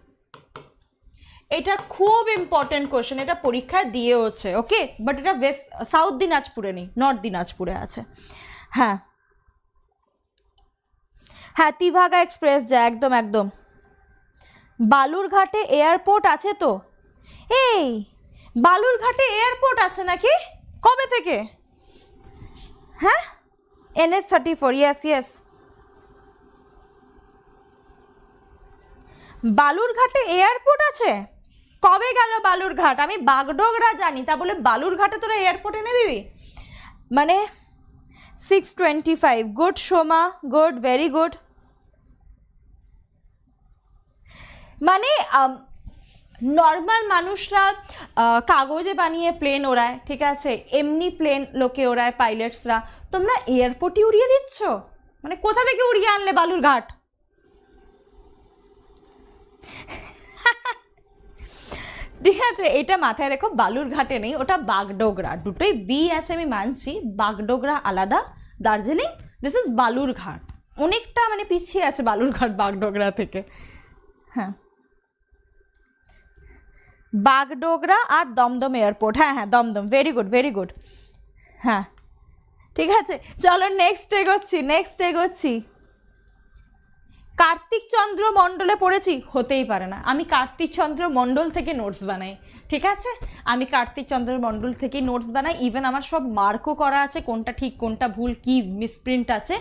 এটা খুব ইম্পর্টেন্ট কোশ্চেন এটা পরীক্ষায় দিয়েওছে ওকে বাট এটা ওয়েস্ট সাউথ দিনাজপুরে নেই নর্থ দিনাজপুরে আছে। হ্যাঁ। হ্যাঁ তিভাগা এক্সপ্রেস যায়, একদম একদম। বালুরঘাটে এয়ারপোর্ট আছে তো? এই, বালুরঘাটে এয়ারপোর্ট আছে নাকি? কবে থেকে? হ্যাঁ? NH thirty four yes yes বালুরঘাটে airport আছে? কবে গেল বালুরঘাট? আমি বাগডোগরা জানি, তা বলে বালুরঘাটে তোরা এয়ারপোর্ট এনে দিবি? মানে six twenty five good Soma good very good মানে নর্মাল মানুষরা কাগজে বানিয়ে প্লেন ওড়ায়, ঠিক আছে? এমনি প্লেন লোকে ওড়ায় পাইলটসরা তোমরা এয়ারপোর্টই উড়িয়ে দিচ্ছ? মানে কোথা থেকে উড়িয়ে আনলে বালুরঘাট? ঠিক আছে এটা মাথায় রেখো বালুরঘাটে নেই, ওটা বাগডোগরা। দুটোই বি আছে, আমি মানছি। বাগডোগরা আলাদা। দার্জিলিং দিস ইজ বালুরঘাট অনেকটা মানে পিছিয়ে আছে বালুরঘাট বাগডোগরা থেকে। হ্যাঁ। বাগডোগরা আর দমদম এয়ারপোর্ট। হ্যাঁ হ্যাঁ Dumdum. Very good very good হ্যাঁ। ঠিক আছে, চলো নেক্সট এগোচ্ছি নেক্সট এগোচ্ছি। কার্তিক চন্দ্র মণ্ডলে পড়েছি, হতেই পারে না। আমি কার্তিক চন্দ্র মণ্ডল থেকে নোটস বানাই, ঠিক আছে? আমি কার্তিক চন্দ্র মণ্ডল থেকে নোটস বানাই ইভেন আমার সব মার্কও করা আছে, কোনটা ঠিক, কোনটা ভুল, কি মিসপ্রিন্ট আছে,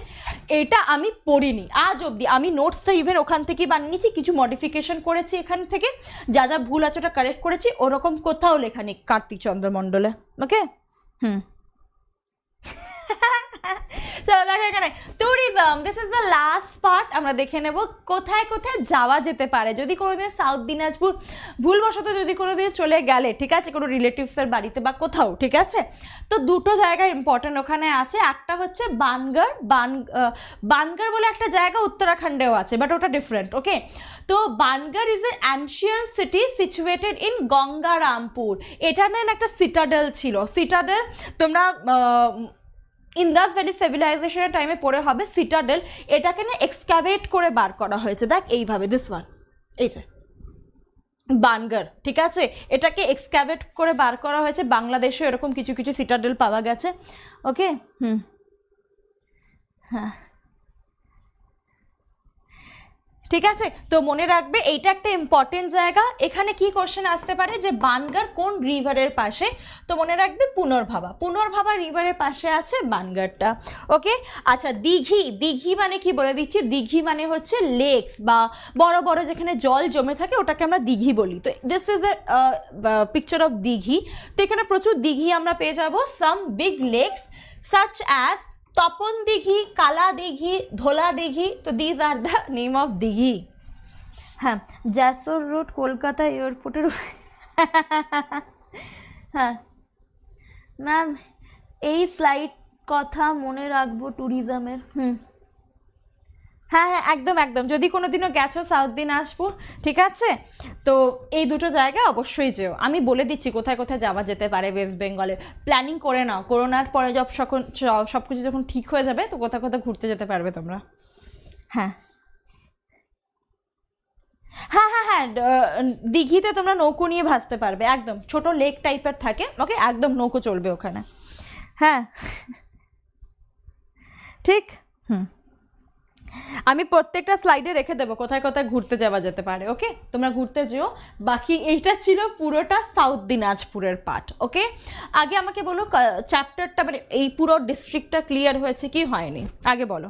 এটা আমি পড়িনি। আজ অবধি আমি নোটসটা ইভেন ওখান থেকেই বানিয়েছি, কিছু মডিফিকেশন করেছি এখান থেকে, যা যা ভুল আছে ওটা কারেক্ট করেছি, ওরকম কোথাও লেখা নেই কার্তিক চন্দ্র মণ্ডলে ওকে হুম। <laughs> চলো দেখো এখানে। Tourism this is the last part আমরা দেখে নেব কোথায় কোথায় যাওয়া যেতে পারে। যদি কোনোদিন সাউথ দিনাজপুর ভুলবশত যদি কোনোদিন চলে গেলে, ঠিক আছে, কোনো রিলেটিভসের বাড়িতে বা কোথাও, ঠিক আছে? তো দুটো জায়গা ইম্পর্টেন্ট ওখানে আছে। একটা হচ্ছে বানগড়, বান বানগড় বলে একটা জায়গা উত্তরাখণ্ডেও আছে বাট ওটা ডিফারেন্ট ওকে তো Bangarh is a ancient city situated in Gangarampur এটা না একটা সিটাডেল ছিল। সিটাডেল তোমরা ইন্দাস ভ্যালি সিভিলাইজেশনের টাইমে পড়ে হবে সিটাডেল। এটাকে না এক্সক্যাভেট করে বার করা হয়েছে। দেখ এইভাবে দিস ওয়ান এই যে বানগার ঠিক আছে? এটাকে এক্সক্যাভেট করে বার করা হয়েছে। বাংলাদেশে এরকম কিছু কিছু সিটাডেল পাওয়া গেছে। ওকে হুম। হ্যাঁ। ঠিক আছে? তো মনে রাখবে, এইটা একটা ইম্পর্টেন্ট জায়গা। এখানে কি কোশ্চেন আসতে পারে যে, বানগার কোন রিভারের পাশে? তো মনে রাখবে পুনর্ভাবা। পুনর্ভাবা রিভারের পাশে আছে বানগারটা। ওকে আচ্ছা দিঘি। দিঘি মানে কি বলে দিচ্ছি? দিঘি মানে হচ্ছে লেকস বা বড় বড় যেখানে জল জমে থাকে, ওটাকে আমরা দিঘি বলি। তো this is a picture of dighi. তো এখানে প্রচুর দিঘি আমরা পেয়ে যাব। Some big lakes such as Tapan Dighi, Kala Dighi, Dhola Dighi, তো these are the name of dighi. হ্যাঁ জ্যাসোর রোড কলকাতা এয়ারপোর্টের হ্যাঁ। ম্যাম এই স্লাইড কথা মনে রাখব ট্যুরিজমের হুম। হ্যাঁ হ্যাঁ একদম একদম। যদি কোনো দিনও গেছো সাউথ দিনাজপুর ঠিক আছে? তো এই দুটো জায়গায় অবশ্যই যেও। আমি বলে দিচ্ছি কোথায় কোথায় যাওয়া যেতে পারে ওয়েস্ট বেঙ্গলে প্ল্যানিং করে নাও। করোনার পরে যখন সকল সব কিছু যখন ঠিক হয়ে যাবে, তো কোথাও কোথাও ঘুরতে যেতে পারবে তোমরা? হ্যাঁ। হ্যাঁ হ্যাঁ হ্যাঁ দিঘিতে তোমরা নৌকো নিয়ে ভাসতে পারবে, একদম। ছোট লেক টাইপের থাকে, ওকে? একদম নৌকো চলবে ওখানে। হ্যাঁ। ঠিক? হুম। আমি প্রত্যেকটা স্লাইডে রেখে দেবো, কোথায় কোথায় ঘুরতে যাওয়া যেতে পারে ওকে তোমরা ঘুরতে যেও। বাকি এইটা ছিল পুরোটা সাউথ দিনাজপুরের পার্ট ওকে আগে আমাকে বলো চ্যাপ্টারটা মানে এই পুরো ডিস্ট্রিক্টটা ক্লিয়ার হয়েছে কি হয়নি? আগে বলো।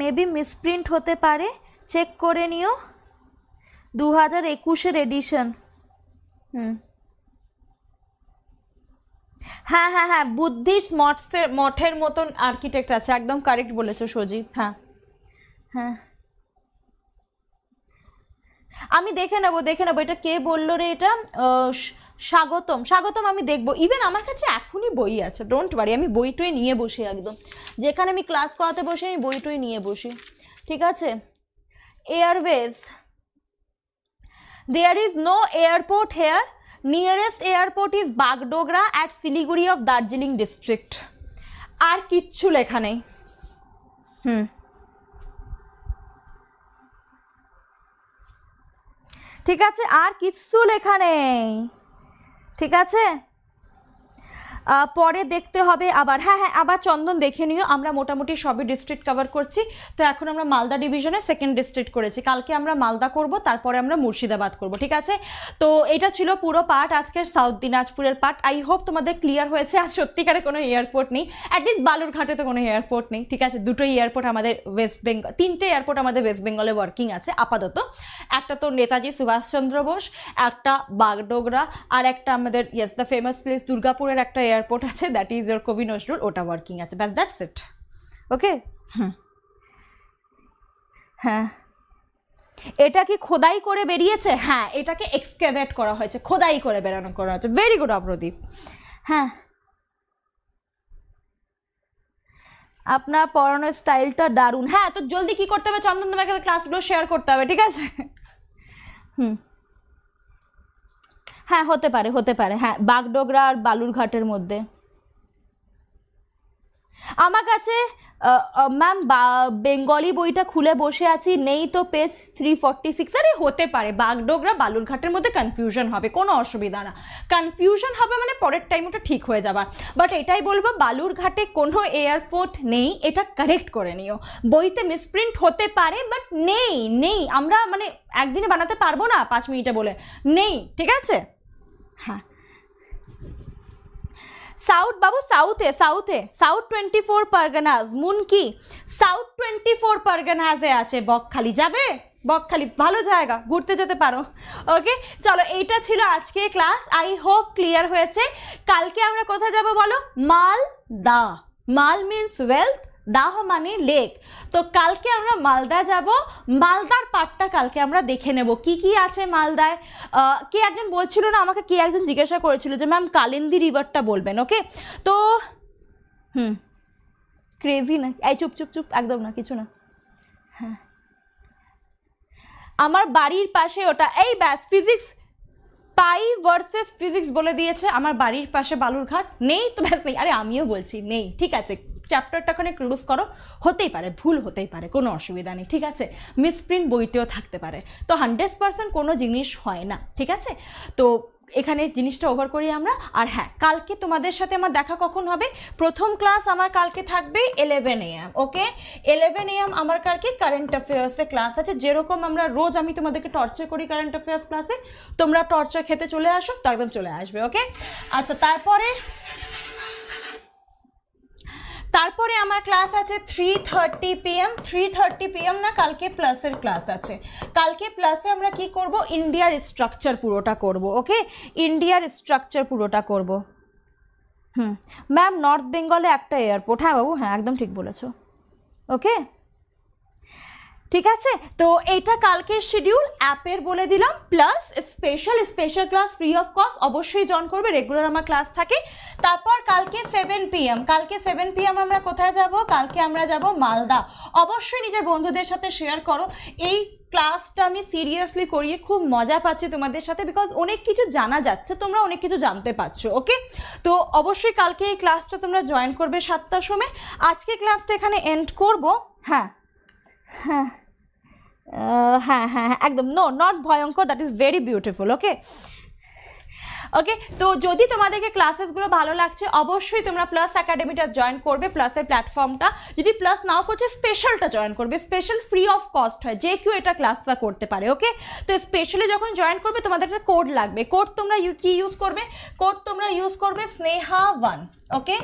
মেবি মিসপ্রিন্ট হতে পারে। চেক করে নিও। দু হাজার একুশের এডিশন হুম। হ্যাঁ হ্যাঁ হ্যাঁ বুদ্ধিস্ট মঠসের মঠের মতন আর্কিটেক্ট আছে। একদম কারেক্ট বলেছ সজীব। হ্যাঁ হ্যাঁ। আমি দেখে নেব দেখে নেব। এটা কে বলল রে এটা? স্বাগতম। স্বাগতম আমি দেখব। ইভেন আমার কাছে এখনই বই আছে। ডোন্ট ওয়ারি আমি বই টই নিয়ে বসি একদম। যেখানে আমি ক্লাস করাতে বসে, আমি বই টই নিয়ে বসি। ঠিক আছে? Airways there is no airport here nearest airport is Bagdogra at Siliguri of Darjeeling district আর কিচ্ছু লেখা নেই। হুম। ঠিক আছে, আর কিচ্ছু লেখা নেই। ঠিক আছে? পরে দেখতে হবে আবার। হ্যাঁ হ্যাঁ আবার চন্দন দেখে নিও। আমরা মোটামুটি সবই ডিস্ট্রিক্ট কভার করছি। তো এখন আমরা মালদা ডিভিশনে সেকেন্ড ডিস্ট্রিক্ট করেছি। কালকে আমরা মালদা করব, তারপরে আমরা মুর্শিদাবাদ করব, ঠিক আছে? তো এটা ছিল পুরো পার্ট আজকের সাউথ দিনাজপুরের পার্ট আই হোপ তোমাদের ক্লিয়ার হয়েছে। আর সত্যিকারে কোনো এয়ারপোর্ট নেই। অ্যাটলিস্ট বালুরঘাটে তো কোনো এয়ারপোর্ট নেই, ঠিক আছে? দুটোই এয়ারপোর্ট আমাদের ওয়েস্ট বেঙ্গল তিনটে এয়ারপোর্ট আমাদের ওয়েস্ট বেঙ্গলে ওয়ার্কিং আছে, আপাতত। একটা তো নেতাজি সুভাষচন্দ্র বোস, একটা বাগডোগরা, আর একটা আমাদের ইয়েস দ্য ফেমাস প্লেস দুর্গাপুরের একটা এয়ারপোর্ট আছে that is your Kabi Nazrul ওটা ওয়ার্কিং আছে, ব্যাস দ্যাটস ইট ওকে হ্যাঁ। এটা কি খোদাই করে বেরিয়েছে? হ্যাঁ এটাকে এক্সকেভেট করা হয়েছে, খোদাই করে বেরানো করা হয়েছে। ভেরি গুড অপ্রদীপ। হ্যাঁ। আপনার পড়ানোর স্টাইলটা দারুণ। হ্যাঁ তো জলদি কি করতে হবে? চন্দন তোমাকে ক্লাসগুলো শেয়ার করতে হবে, ঠিক আছে? হুম। হ্যাঁ হতে পারে হতে পারে। হ্যাঁ বাগডোগরা আর বালুরঘাটের মধ্যে। আমার কাছে ম্যাম বেঙ্গলি বইটা খুলে বসে আছি, নেই তো পেজ থ্রি ফর্টি সিক্স আরে, হতে পারে, বাগডোগরা, বালুরঘাটের মধ্যে কনফিউশন হবে, কোনো অসুবিধা না। কনফিউশন হবে মানে পরের টাইম ওটা ঠিক হয়ে যাবার বাট এটাই বলব, বালুরঘাটে কোনো এয়ারপোর্ট নেই, এটা কারেক্ট করে নিও। বইতে মিসপ্রিন্ট হতে পারে বাট নেই নেই। আমরা মানে একদিনে বানাতে পারব না পাঁচ মিনিটে বলে। নেই, ঠিক আছে? হ্যাঁ। সাউথ, বাবু সাউথে সাউথে। সাউথ টোয়েন্টি ফোর পারগানাজ মুনকি। সাউথ টোয়েন্টি ফোর পারগানাজে আছে বকখালি। যাবে? বকখালি, ভালো জায়গা, ঘুরতে যেতে পারো। ওকে চলো, এইটা ছিল আজকে ক্লাস আই হোপ ক্লিয়ার হয়েছে। কালকে আমরা কোথায় যাব বলো? মাল দা মাল মিন্স ওয়েলথ দাহ মানে লেক। তো কালকে আমরা মালদা যাব। মালদার পার্টটা কালকে আমরা দেখে নেব। কি কি আছে মালদায়? কে একজন বলছিল না? আমাকে কে একজন জিজ্ঞাসা করেছিল যে, ম্যাম, কালিন্দি রিভারটা বলবেন। ওকে? তো, হুম। ক্রেজি না? এই চুপ চুপ চুপ। একদম না, কিছু না। হ্যাঁ। আমার বাড়ির পাশে ওটা, এই ব্যাস ফিজিক্স পাই ভার্সেস ফিজিক্স বলে দিয়েছে। আমার বাড়ির পাশে বালুরঘাট নেই, তো ব্যাস, নেই। আরে, আমিও বলছি, নেই। ঠিক আছে চ্যাপ্টারটা ওখানে ক্লোজ করো, হতেই পারে, ভুল হতেই পারে, কোনো অসুবিধা নেই, ঠিক আছে? মিসপ্রিন্ট বইতেও থাকতে পারে। তো হান্ড্রেড পার্সেন্ট কোনো জিনিস হয় না, ঠিক আছে? তো এখানে জিনিসটা ওভার করি আমরা, আর হ্যাঁ কালকে তোমাদের সাথে আমার দেখা কখন হবে? প্রথম ক্লাস আমার কালকে থাকবে eleven AM okay eleven AM আমার কালকে কারেন্ট অ্যাফেয়ার্সে ক্লাস আছে, যেরকম আমরা রোজ আমি তোমাদেরকে টর্চার করি কারেন্ট অ্যাফেয়ার্স ক্লাসে তোমরা টর্চার খেতে চলে আসো তো একদম চলে আসবে ওকে আচ্ছা তারপরে তারপরে আমার ক্লাস আছে three thirty PM three thirty PM না, কালকে প্লাসের ক্লাস আছে। কালকে প্লাসে আমরা কি করব? ইন্ডিয়ার স্ট্রাকচার পুরোটা করব ওকে ইন্ডিয়ার স্ট্রাকচার পুরোটা করব। হুম। ম্যাম নর্থ বেঙ্গলে একটা এয়ারপোর্ট হ্যাঁ বাবু হ্যাঁ একদম ঠিক বলেছ ওকে ঠিক আছে? তো এইটা কালকের শিডিউল অ্যাপের বলে দিলাম plus special special class free of cost অবশ্যই জয়েন করবে রেগুলার আমার ক্লাস থাকে। তারপর কালকে সেভেন পিএম কালকে সেভেন পিএম আমরা কোথায় যাব? কালকে আমরা যাব মালদা। অবশ্যই নিজের বন্ধুদের সাথে শেয়ার করো। এই ক্লাসটা আমি সিরিয়াসলি করিয়ে খুব মজা পাচ্ছি তোমাদের সাথে বিকজ অনেক কিছু জানা যাচ্ছে, তোমরা অনেক কিছু জানতে পারছ ওকে তো অবশ্যই কালকে এই ক্লাসটা তোমরা জয়েন করবে সাতটার সময়। আজকে ক্লাসটা এখানে এন্ড করব। হ্যাঁ হ্যাঁ। হ্যাঁ হ্যাঁ হ্যাঁ একদম। নো নট ভয়ঙ্কর that is very beautiful okay okay তো যদি তোমাদেরকে ক্লাসেসগুলো ভালো লাগছে, অবশ্যই তোমরা প্লাস একাডেমিটা জয়েন করবে প্লাসের প্ল্যাটফর্মটা যদি প্লাস নাও করছে স্পেশালটা জয়েন করবে। স্পেশাল ফ্রি অফ কস্ট হয়, যে কেউ এটা ক্লাসটা করতে পারে ওকে তো স্পেশালি যখন জয়েন করবে, তোমাদের একটা কোড লাগবে। কোড তোমরা কি ইউজ করবে? কোড তোমরা ইউজ করবে Sneha one okay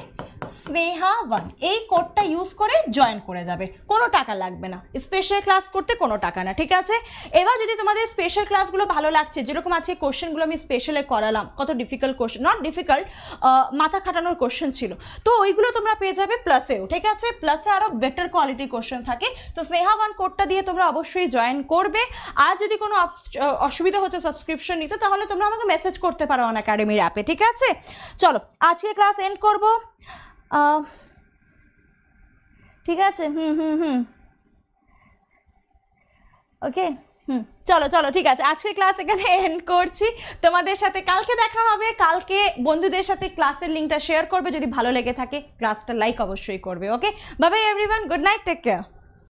Sneha one এই কোডটা ইউজ করে জয়েন করে যাবে। কোনো টাকা লাগবে না। স্পেশাল ক্লাস করতে কোনো টাকা না, ঠিক আছে? এবার যদি তোমাদের স্পেশাল ক্লাসগুলো ভালো লাগছে, যেরকম আছে কোশ্চেনগুলো আমি স্পেশালে করালাম, কত ডিফিকাল্ট কোশ্চেন নট ডিফিকাল্ট মাথা খাটানোর কোশ্চেন ছিল। তো ওইগুলো তোমরা পেয়ে যাবে প্লাসেও ঠিক আছে? প্লাসে আরও বেটার কোয়ালিটির কোশ্চেন থাকে। তো স্নেহা ওয়ান কোডটা দিয়ে তোমরা অবশ্যই জয়েন করবে। আর যদি কোনো অসুবিধা হচ্ছে সাবস্ক্রিপশন নিতে, তাহলে তোমরা আমাকে মেসেজ করতে পারো অন একাডেমির অ্যাপে ঠিক আছে? চলো, আজকে ক্লাস এন্ড করব? ঠিক আছে, হুম হুম হুম। ওকে? হুম, চলো চলো, ঠিক আছে। আজকে ক্লাস এখানে এন্ড করছি। তোমাদের সাথে কালকে দেখা হবে। কালকে বন্ধুদের সাথে ক্লাসের লিঙ্কটা শেয়ার করবে। যদি ভালো লেগে থাকে ক্লাসটা লাইক অবশ্যই করবে, okay? Babai everyone good night take care